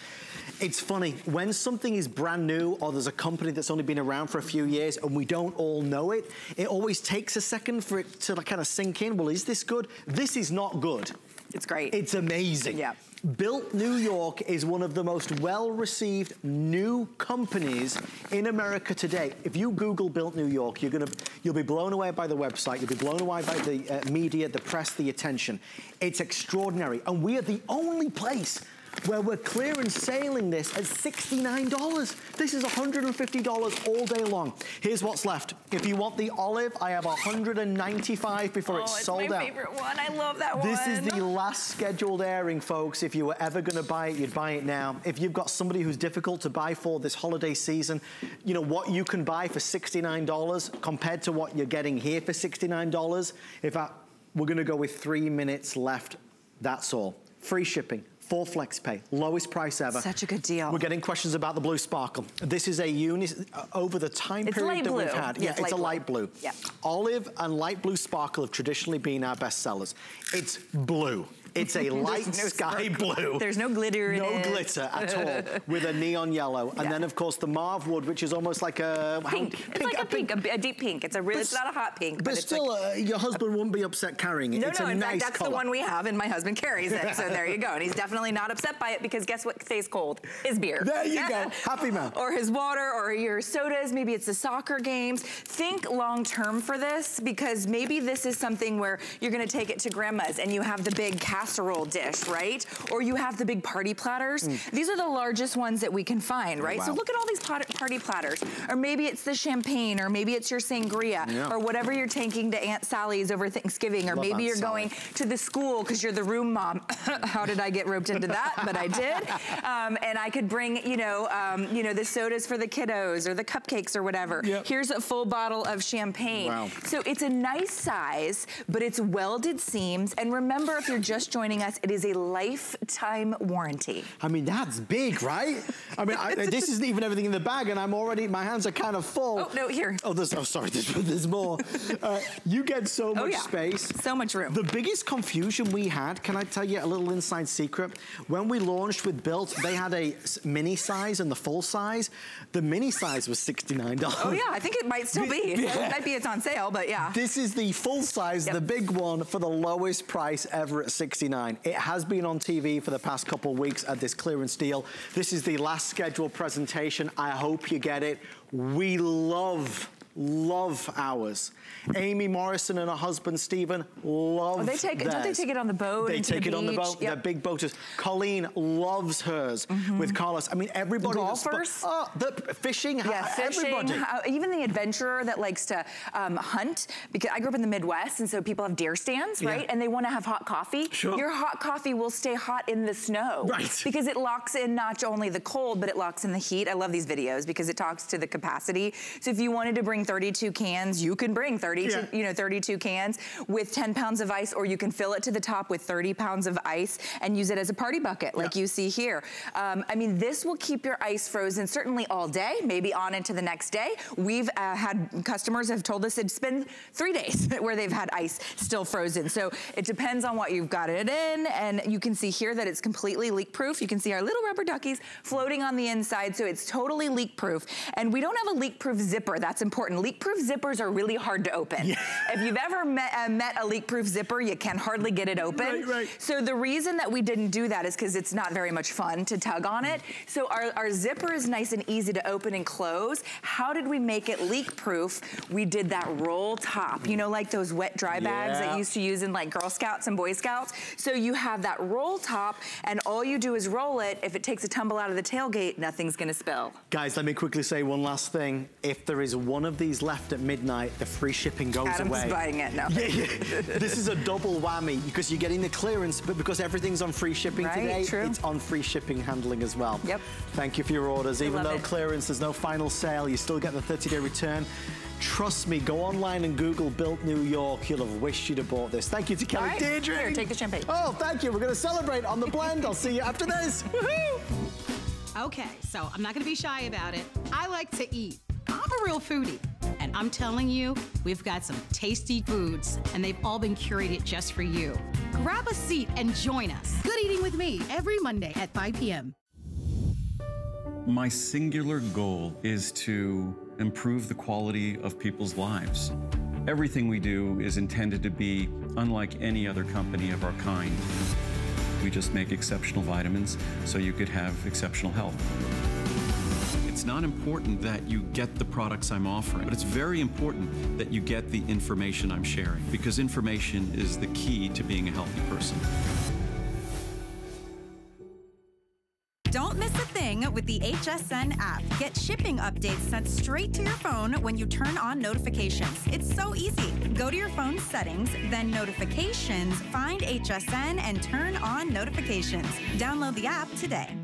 It's funny, when something is brand new or there's a company that's only been around for a few years and we don't all know it, it always takes a second for it to like kind of sink in. Well, is this good? This is not good. It's great. It's amazing. Yeah. Built New York is one of the most well-received new companies in America today. If you Google Built New York, you're gonna, you'll be blown away by the website. You'll be blown away by the uh, media, the press, the attention. It's extraordinary, and we are the only place where we're clearance sailing this at $69. This is $150 all day long. Here's what's left. If you want the olive, I have 195 before oh, it's it's sold my out. favorite one. I love that one. This is the last scheduled airing, folks. If you were ever going to buy it, you'd buy it now. If you've got somebody who's difficult to buy for this holiday season, you know, what you can buy for $69 compared to what you're getting here for $69, if I, we're going to go with three minutes left, that's all. Free shipping. Full flex pay, lowest price ever. Such a good deal. We're getting questions about the blue sparkle. This is a uni uh, over the time It's period light that we've blue. had. Yeah, Yeah, it's it's a light light blue. Yeah. Olive and light blue sparkle have traditionally been our best sellers. It's blue. It's a light no sky blue. There's no glitter in it. no glitter at all, with a neon yellow. And Yeah. then, of course, the Marvwood, which is almost like a... how- Pink. It's like a pink, a, a deep pink. It's a really, it's not a hot pink, but, But it's still, like, uh, your husband won't be upset carrying it. no, it's no, a in nice fact, that's color. the one we have, and my husband carries it. So there you go. And he's definitely not upset by it because guess what stays cold? His beer. There you go. Happy man. Or his water, or your sodas. Maybe it's the soccer games. Think long term for this because maybe this is something where you're going to take it to grandma's and you have the big casserole dish, right? Or you have the big party platters. These are the largest ones that we can find, right? So Mm. wow. look at all these pot- party platters. Or maybe it's the champagne, or maybe it's your sangria, Yeah. or whatever you're taking to Aunt Sally's over Thanksgiving, or Love maybe Aunt you're Sally. going to the school because you're the room mom. How did I get roped into that? But I did. Um, and I could bring, you know, um, you know, the sodas for the kiddos or the cupcakes or whatever. Yep. Here's a full bottle of champagne. Wow. So it's a nice size, but it's welded seams. And remember, if you're just joining us, it is a lifetime warranty. I mean, that's big, right? I mean, I, this isn't even everything in the bag, and I'm already, my hands are kind of full. Oh, no, here. Oh, there's, oh, sorry, there's, there's more. Uh, you get so much Oh, yeah. space. So much room. The biggest confusion we had, can I tell you a little inside secret? When we launched with Built, they had a mini size and the full size. The mini size was $69. Oh yeah, I think it might still be. Yeah. It might be it's on sale, but yeah. This is the full size, Yep. the big one for the lowest price ever at 69. It has been on TV for the past couple of weeks at this clearance deal. This is the last scheduled presentation. I hope you get it. We love love ours. Amy Morrison and her husband Stephen love Oh, they take don't they take it on the boat? They take the it on the beach? boat. They're Yep. big boaters. Colleen loves hers with Carlos. I mean, everybody. Golfers? Oh, the fishing. Yeah, fishing, Everybody. uh, even the adventurer that likes to um, hunt. Because I grew up in the Midwest, and so people have deer stands, Yeah. right? And they want to have hot coffee. Sure. Your hot coffee will stay hot in the snow, Right. Because it locks in not only the cold, but it locks in the heat. I love these videos because it talks to the capacity. So if you wanted to bring bring 32 cans, you can bring 32, Yeah. you know, 32 cans with 10 pounds of ice, or you can fill it to the top with 30 pounds of ice and use it as a party bucket like Yeah. you see here. Um, I mean, this will keep your ice frozen certainly all day, maybe on into the next day. We've uh, had customers have told us it's been three days where they've had ice still frozen. So it depends on what you've got it in. And you can see here that it's completely leak proof. You can see our little rubber duckies floating on the inside. So it's totally leak proof. And we don't have a leak proof zipper. That's important. Leak proof zippers are really hard to open. If you've ever met, uh, met a leak proof zipper, you can hardly get it open. Right, right. So the reason that we didn't do that is because it's not very much fun to tug on it. So our, our zipper is nice and easy to open and close. How did we make it leak proof? We did that roll top. You know, like those wet dry bags that you used to use in like Girl Scouts and Boy Scouts. So you have that roll top and all you do is roll it. If it takes a tumble out of the tailgate, nothing's gonna spill. Guys, let me quickly say one last thing. If there is one of these left at midnight, the free shipping goes Adam's away. buying it now. Yeah, yeah. this is a double whammy because you're getting the clearance, but because everything's on free shipping Right, today, true. it's on free shipping handling as well. Yep. Thank you for your orders. Even though it. clearance, there's no final sale, you still get the 30-day return. Trust me, go online and Google Built New York. You'll have wished you'd have bought this. Thank you to Kelly All right, Deirdre. here, take the champagne. Oh, thank you. We're going to celebrate on the blend. I'll see you after this. Woohoo! Okay, so I'm not gonna be shy about it. I like to eat. I'm a real foodie. And I'm telling you, we've got some tasty foods, and they've all been curated just for you. Grab a seat and join us. Good eating with me every Monday at 5 p.m. My singular goal is to improve the quality of people's lives. Everything we do is intended to be unlike any other company of our kind. We just make exceptional vitamins so you could have exceptional health. It's not important that you get the products I'm offering, but it's very important that you get the information I'm sharing because information is the key to being a healthy person. Don't miss a thing with the HSN app. Get shipping updates sent straight to your phone when you turn on notifications. It's so easy. Go to your phone settings, then notifications, find HSN, and turn on notifications. Download the app today.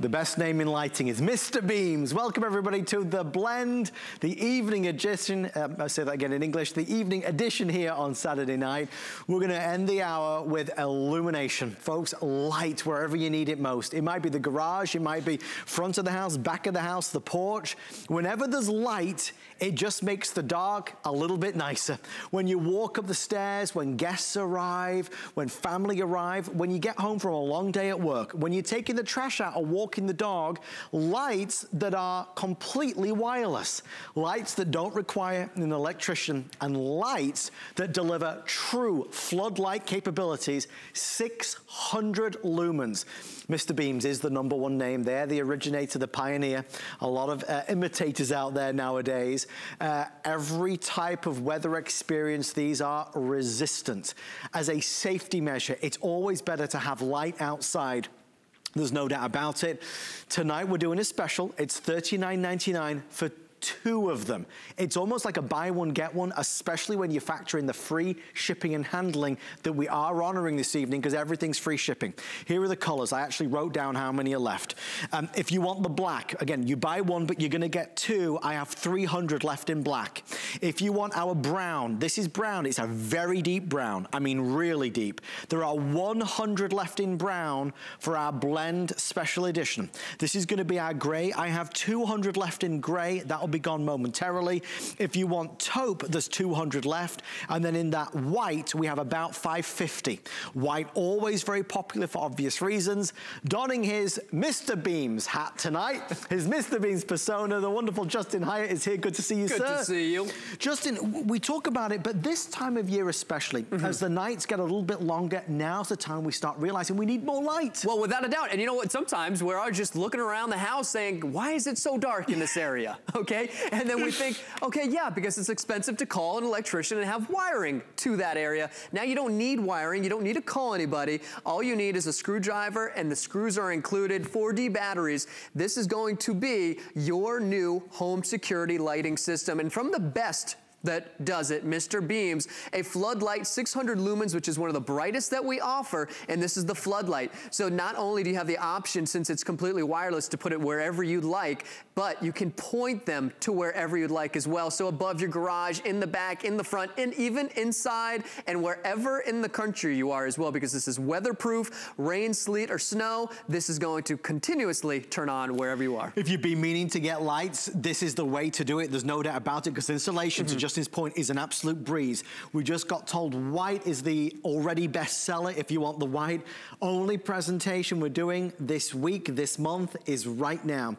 The best name in lighting is Mr. Beams. Welcome everybody to The Blend, the evening edition. Um, I'll say that again in English. The evening edition here on Saturday night. We're gonna end the hour with illumination. Folks, light wherever you need it most. It might be the garage, it might be front of the house, back of the house, the porch. Whenever there's light, it just makes the dark a little bit nicer. When you walk up the stairs, when guests arrive, when family arrive, when you get home from a long day at work, when you're taking the trash out or walking the dog, lights that are completely wireless, lights that don't require an electrician, and lights that deliver true floodlight capabilities, 600 lumens. Mr. Beams is the number one name there, the originator, the pioneer. A lot of uh, imitators out there nowadays. Uh, every type of weather experience, these are resistant. As a safety measure, it's always better to have light outside there's no doubt about it. Tonight we're doing a special. It's $39.99 for two of them. It's almost like a buy one, get one, especially when you factor in the free shipping and handling that we are honoring this evening because everything's free shipping. Here are the colors. I actually wrote down how many are left. Um, if you want the black, again, you buy one, but you're gonna get two. I have 300 left in black. If you want our brown, this is brown. It's a very deep brown. I mean, really deep. There are 100 left in brown for our blend special edition. This is gonna be our gray. I have 200 left in gray. That'll be gone momentarily. If you want taupe, there's 200 left. And then in that white, we have about 550. White, always very popular for obvious reasons. Donning his Mr. Beams hat tonight, his Mr. Beams persona, the wonderful Justin Hyatt is here. Good to see you, Good sir. to see you. Justin, we talk about it, but this time of year especially, Mm-hmm. as the nights get a little bit longer, now's the time we start realizing we need more light. Well, without a doubt. And you know what? Sometimes we're all just looking around the house saying, why is it so dark in this area? Okay? And then we think, okay, yeah, because it's expensive to call an electrician and have wiring to that area. Now you don't need wiring. You don't need to call anybody. All you need is a screwdriver and the screws are included, 4D batteries. This is going to be your new home security lighting system. And from the best that does it, Mr. Beams, a floodlight 600 lumens, which is one of the brightest that we offer, and this is the floodlight. So not only do you have the option, since it's completely wireless, to put it wherever you'd like, but you can point them to wherever you'd like as well. So above your garage, in the back, in the front, and even inside, and wherever in the country you are as well, because this is weatherproof, rain, sleet, or snow, this is going to continuously turn on wherever you are. If you've been meaning to get lights, this is the way to do it. There's no doubt about it, because installation, mm -hmm. mm-hmm. Justin's point, is an absolute breeze. We just got told white is the already bestseller if you want the white. Only presentation we're doing this week, this month, is right now.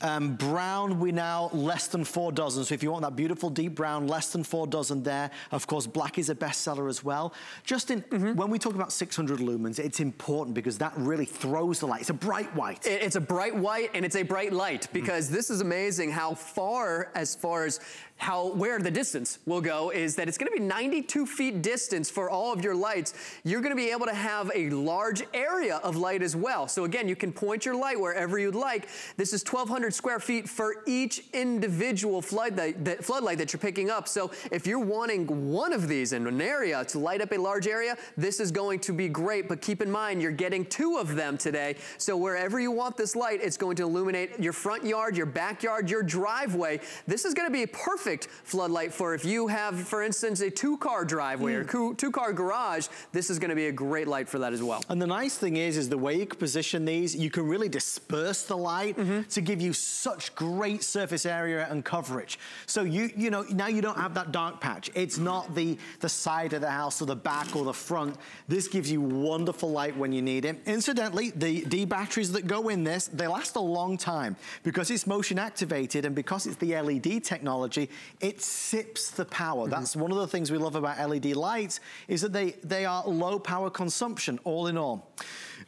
Um, brown, we now less than four dozen. So if you want that beautiful deep brown, less than four dozen there. Of course, black is a bestseller as well. Justin, mm -hmm. when we talk about 600 lumens, it's important because that really throws the light. It's a bright white. It's a bright white and it's a bright light because mm. this is amazing how far, as far as how where the distance will go is that it's going to be 92 feet distance for all of your lights. You're going to be able to have a large area of light as well. So again, you can point your light wherever you'd like. This is 1,200 square feet for each individual floodlight that, floodlight that you're picking up. So if you're wanting one of these in an area to light up a large area, this is going to be great. But keep in mind, you're getting two of them today. So wherever you want this light, it's going to illuminate your front yard, your backyard, your driveway. This is going to be perfect perfect floodlight for if you have, for instance, a two-car driveway mm. or two-car garage, this is gonna be a great light for that as well. And the nice thing is, is the way you can position these, you can really disperse the light mm -hmm. to give you such great surface area and coverage. So you, you know, now you don't have that dark patch. It's not the, the side of the house or the back or the front. This gives you wonderful light when you need it. Incidentally, the D batteries that go in this, they last a long time because it's motion activated and because it's the LED technology, it sips the power. Mm -hmm. That's one of the things we love about LED lights is that they, they are low power consumption, all in all.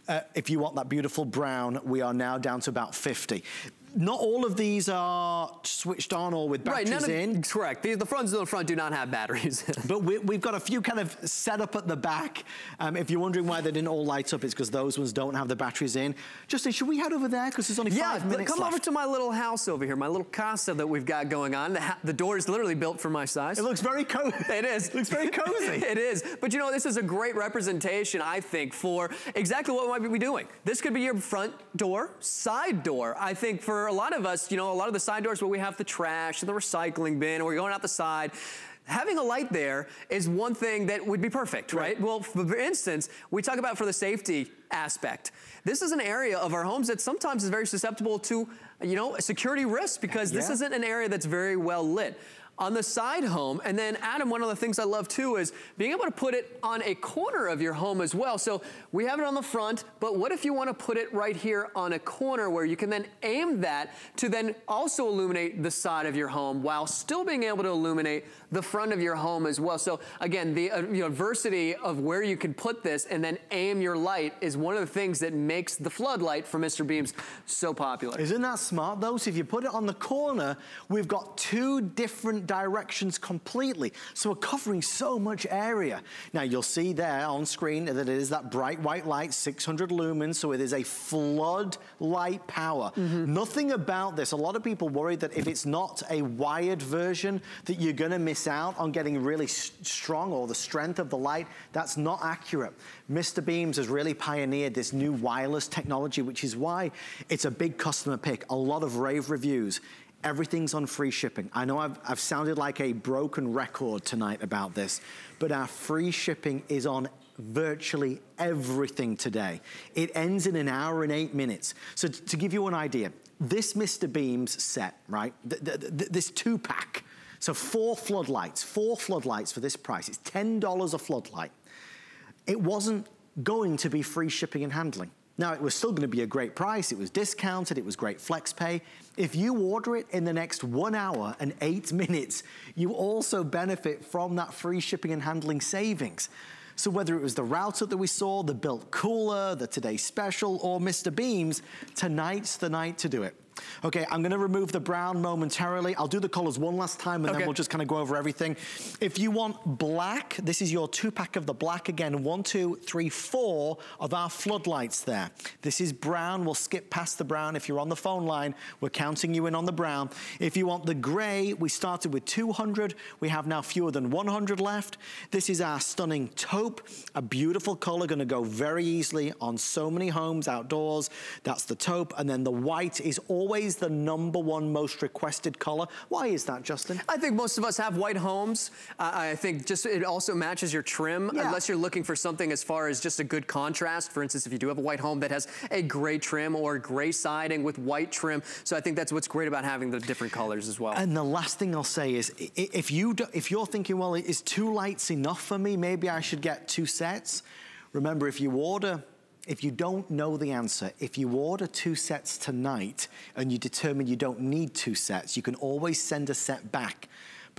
Uh, if you want that beautiful brown, we are now down to about 50 not all of these are switched on or with batteries right, in. Of, correct. The, the fronts in the front do not have batteries. but we, have got a few kind of set up at the back. Um, if you're wondering why they didn't all light up, it's because those ones don't have the batteries in. Justin, should we head over there? Because there's only yeah, five minutes come left. over to my little house over here, my little casa that we've got going on. The, the door is literally built for my size. It looks very cozy. it is. It looks very cozy. it is. But you know, this is a great representation, I think, for exactly what we might be doing. This could be your front door, side door. I think for a lot of us, you know, a lot of the side doors where we have the trash and the recycling bin, or we're going out the side, having a light there is one thing that would be perfect, right? right? Well, for instance, we talk about for the safety aspect. This is an area of our homes that sometimes is very susceptible to, you know, security risks because yeah. this isn't an area that's very well lit on the side home. And then Adam, one of the things I love too is being able to put it on a corner of your home as well. So we have it on the front, but what if you want to put it right here on a corner where you can then aim that to then also illuminate the side of your home while still being able to illuminate the front of your home as well. So again, the uh, diversity of where you can put this and then aim your light is one of the things that makes the floodlight for Mr. Beams so popular. Isn't that smart though? So if you put it on the corner, we've got two different directions completely. So we're covering so much area. Now you'll see there on screen that it is that bright white light, 600 lumens, so it is a flood light power. Mm -hmm. Nothing about this. A lot of people worry that if it's not a wired version, that you're gonna miss miss out on getting really strong or the strength of the light. That's not accurate. Mr. Beams has really pioneered this new wireless technology, which is why it's a big customer pick. A lot of rave reviews. Everything's on free shipping. I know I've, I've sounded like a broken record tonight about this, but our free shipping is on virtually everything today. It ends in an hour and eight minutes. So to give you an idea, this Mr. Beams set, right, th th th this two pack, so four floodlights, four floodlights for this price. It's $10 a floodlight. It wasn't going to be free shipping and handling. Now, it was still gonna be a great price. It was discounted, it was great flex pay. If you order it in the next one hour and eight minutes, you also benefit from that free shipping and handling savings. So whether it was the router that we saw, the built cooler, the Today Special, or Mr. Beams, tonight's the night to do it. Okay, I'm gonna remove the brown momentarily. I'll do the colors one last time and Okay. then we'll just kind of go over everything. If you want black, this is your two pack of the black again. One, two, three, four of our floodlights there. This is brown, we'll skip past the brown. If you're on the phone line, we're counting you in on the brown. If you want the gray, we started with 200. We have now fewer than 100 left. This is our stunning taupe, a beautiful color, gonna go very easily on so many homes outdoors. That's the taupe. And then the white is always the number one most requested color. Why is that, Justin? I think most of us have white homes. Uh, I think just it also matches your trim, Yeah. unless you're looking for something as far as just a good contrast. For instance, if you do have a white home that has a gray trim or gray siding with white trim. So I think that's what's great about having the different colors as well. And the last thing I'll say is, if you do, if you're thinking, well, is two lights enough for me? Maybe I should get two sets. Remember, if you order, if you don't know the answer, if you order two sets tonight and you determine you don't need two sets, you can always send a set back.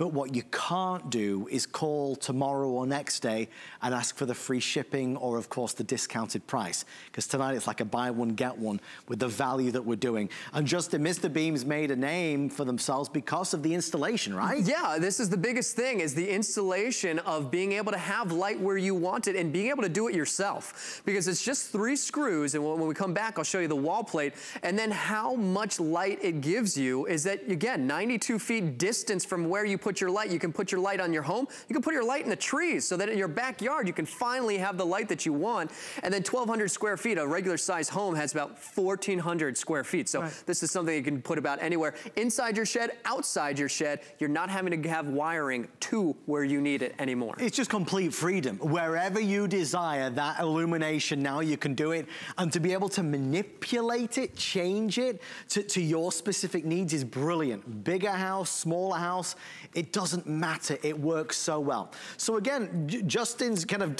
But what you can't do is call tomorrow or next day and ask for the free shipping or, of course, the discounted price. Because tonight it's like a buy one, get one with the value that we're doing. And Justin, Mr. Beams made a name for themselves because of the installation, right? Yeah, this is the biggest thing is the installation of being able to have light where you want it and being able to do it yourself. Because it's just three screws and when when we come back, I'll show you the wall plate. And then how much light it gives you is that, again, 92 feet distance from where you put your light. You can put your light on your home. You can put your light in the trees so that in your backyard, you can finally have the light that you want. And then 1,200 square feet, a regular size home has about 1,400 square feet. So this is something you can put about anywhere. Inside your shed, outside your shed, you're not having to have wiring to where you need it anymore. It's just complete freedom. Wherever you desire that illumination, now you can do it. And to be able to manipulate it, change it to, to your specific needs is brilliant. Bigger house, smaller house, it doesn't matter. It works so well. So again, Justin's kind of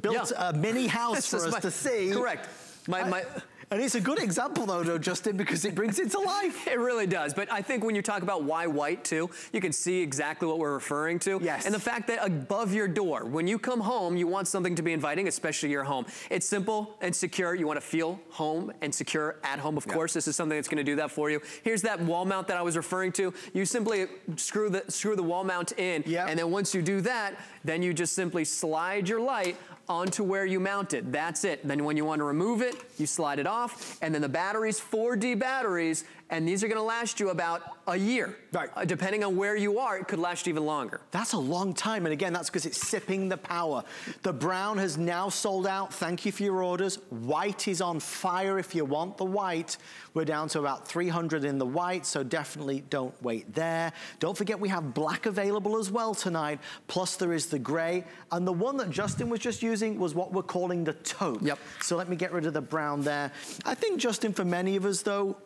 built Yeah. a mini house for us my- to see. Correct. My, my, And it's a good example though, though, Justin, because it brings it to life. It really does. But I think when you talk about why white too, you can see exactly what we're referring to. Yes. And the fact that above your door, when you come home, you want something to be inviting, especially your home. It's simple and secure. You want to feel home and secure at home, of course. This is something that's going to do that for you. Here's that wall mount that I was referring to. You simply screw the screw the wall mount in. Yep. And then once you do that, then you just simply slide your light onto where you mount it. That's it. Then when you want to remove it, you slide it off. And then the batteries, 4D batteries, and these are going to last you about a year. Right. Uh, depending on where you are, it could last even longer. That's a long time. And again, that's because it's sipping the power. The brown has now sold out. Thank you for your orders. White is on fire if you want the white. We're down to about 300 in the white, so definitely don't wait there. Don't forget we have black available as well tonight. Plus there is the gray. And the one that Justin was just using was what we're calling the taupe. Yep. So let me get rid of the brown there. I think, Justin, for many of us though,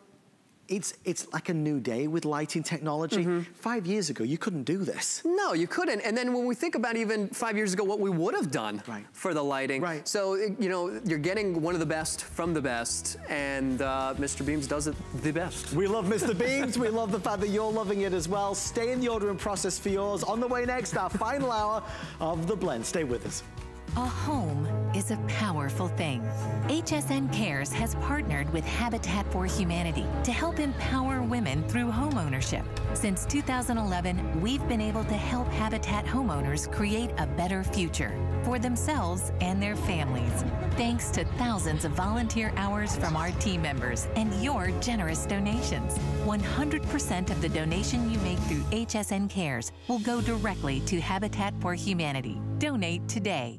it's, it's like a new day with lighting technology. Mm-hmm. Five years ago, you couldn't do this. No, you couldn't. And then when we think about even five years ago, what we would have done Right. for the lighting. Right. So, you know, you're getting one of the best from the best, and uh, Mr. Beams does it the best. We love Mr. Beams. we love the fact that you're loving it as well. Stay in the ordering process for yours. On the way next, our final hour of the blend. Stay with us. A home is a powerful thing. HSN Cares has partnered with Habitat for Humanity to help empower women through homeownership. Since 2011, we've been able to help Habitat homeowners create a better future for themselves and their families. Thanks to thousands of volunteer hours from our team members and your generous donations. 100% of the donation you make through HSN Cares will go directly to Habitat for Humanity. Donate today.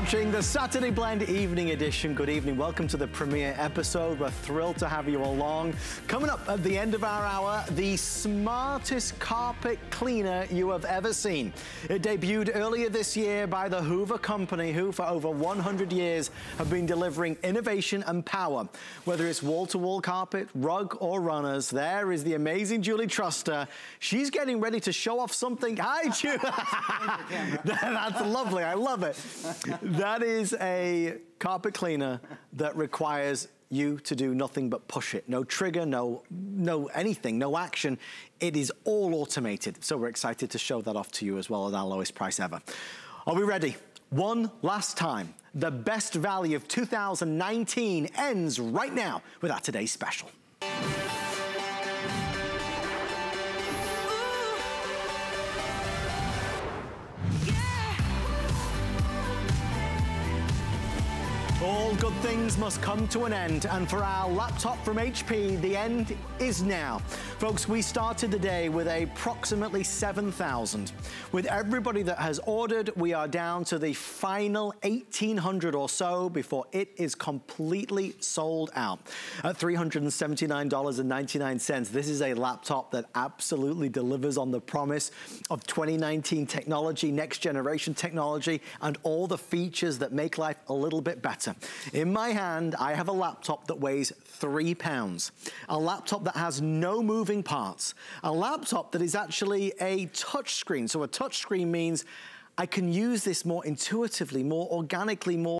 Watching the Saturday Blend Evening Edition. Good evening. Welcome to the premiere episode. We're thrilled to have you along. Coming up at the end of our hour, the smartest carpet cleaner you have ever seen. It debuted earlier this year by the Hoover Company, who for over 100 years have been delivering innovation and power. Whether it's wall-to-wall -wall carpet, rug, or runners, there is the amazing Julie Truster. She's getting ready to show off something. Hi, Julie. That's lovely. I love it that is a carpet cleaner that requires you to do nothing but push it. No trigger, no, no anything, no action. It is all automated. So we're excited to show that off to you as well at our lowest price ever. Are we ready? One last time. The best value of 2019 ends right now with our today's special. All good things must come to an end, and for our laptop from HP, the end is now. Folks, we started the day with approximately 7,000. With everybody that has ordered, we are down to the final 1,800 or so before it is completely sold out. At $379.99, this is a laptop that absolutely delivers on the promise of 2019 technology, next generation technology, and all the features that make life a little bit better. In my hand, I have a laptop that weighs three pounds, a laptop that has no moving parts, a laptop that is actually a touchscreen. So a touchscreen means I can use this more intuitively, more organically, more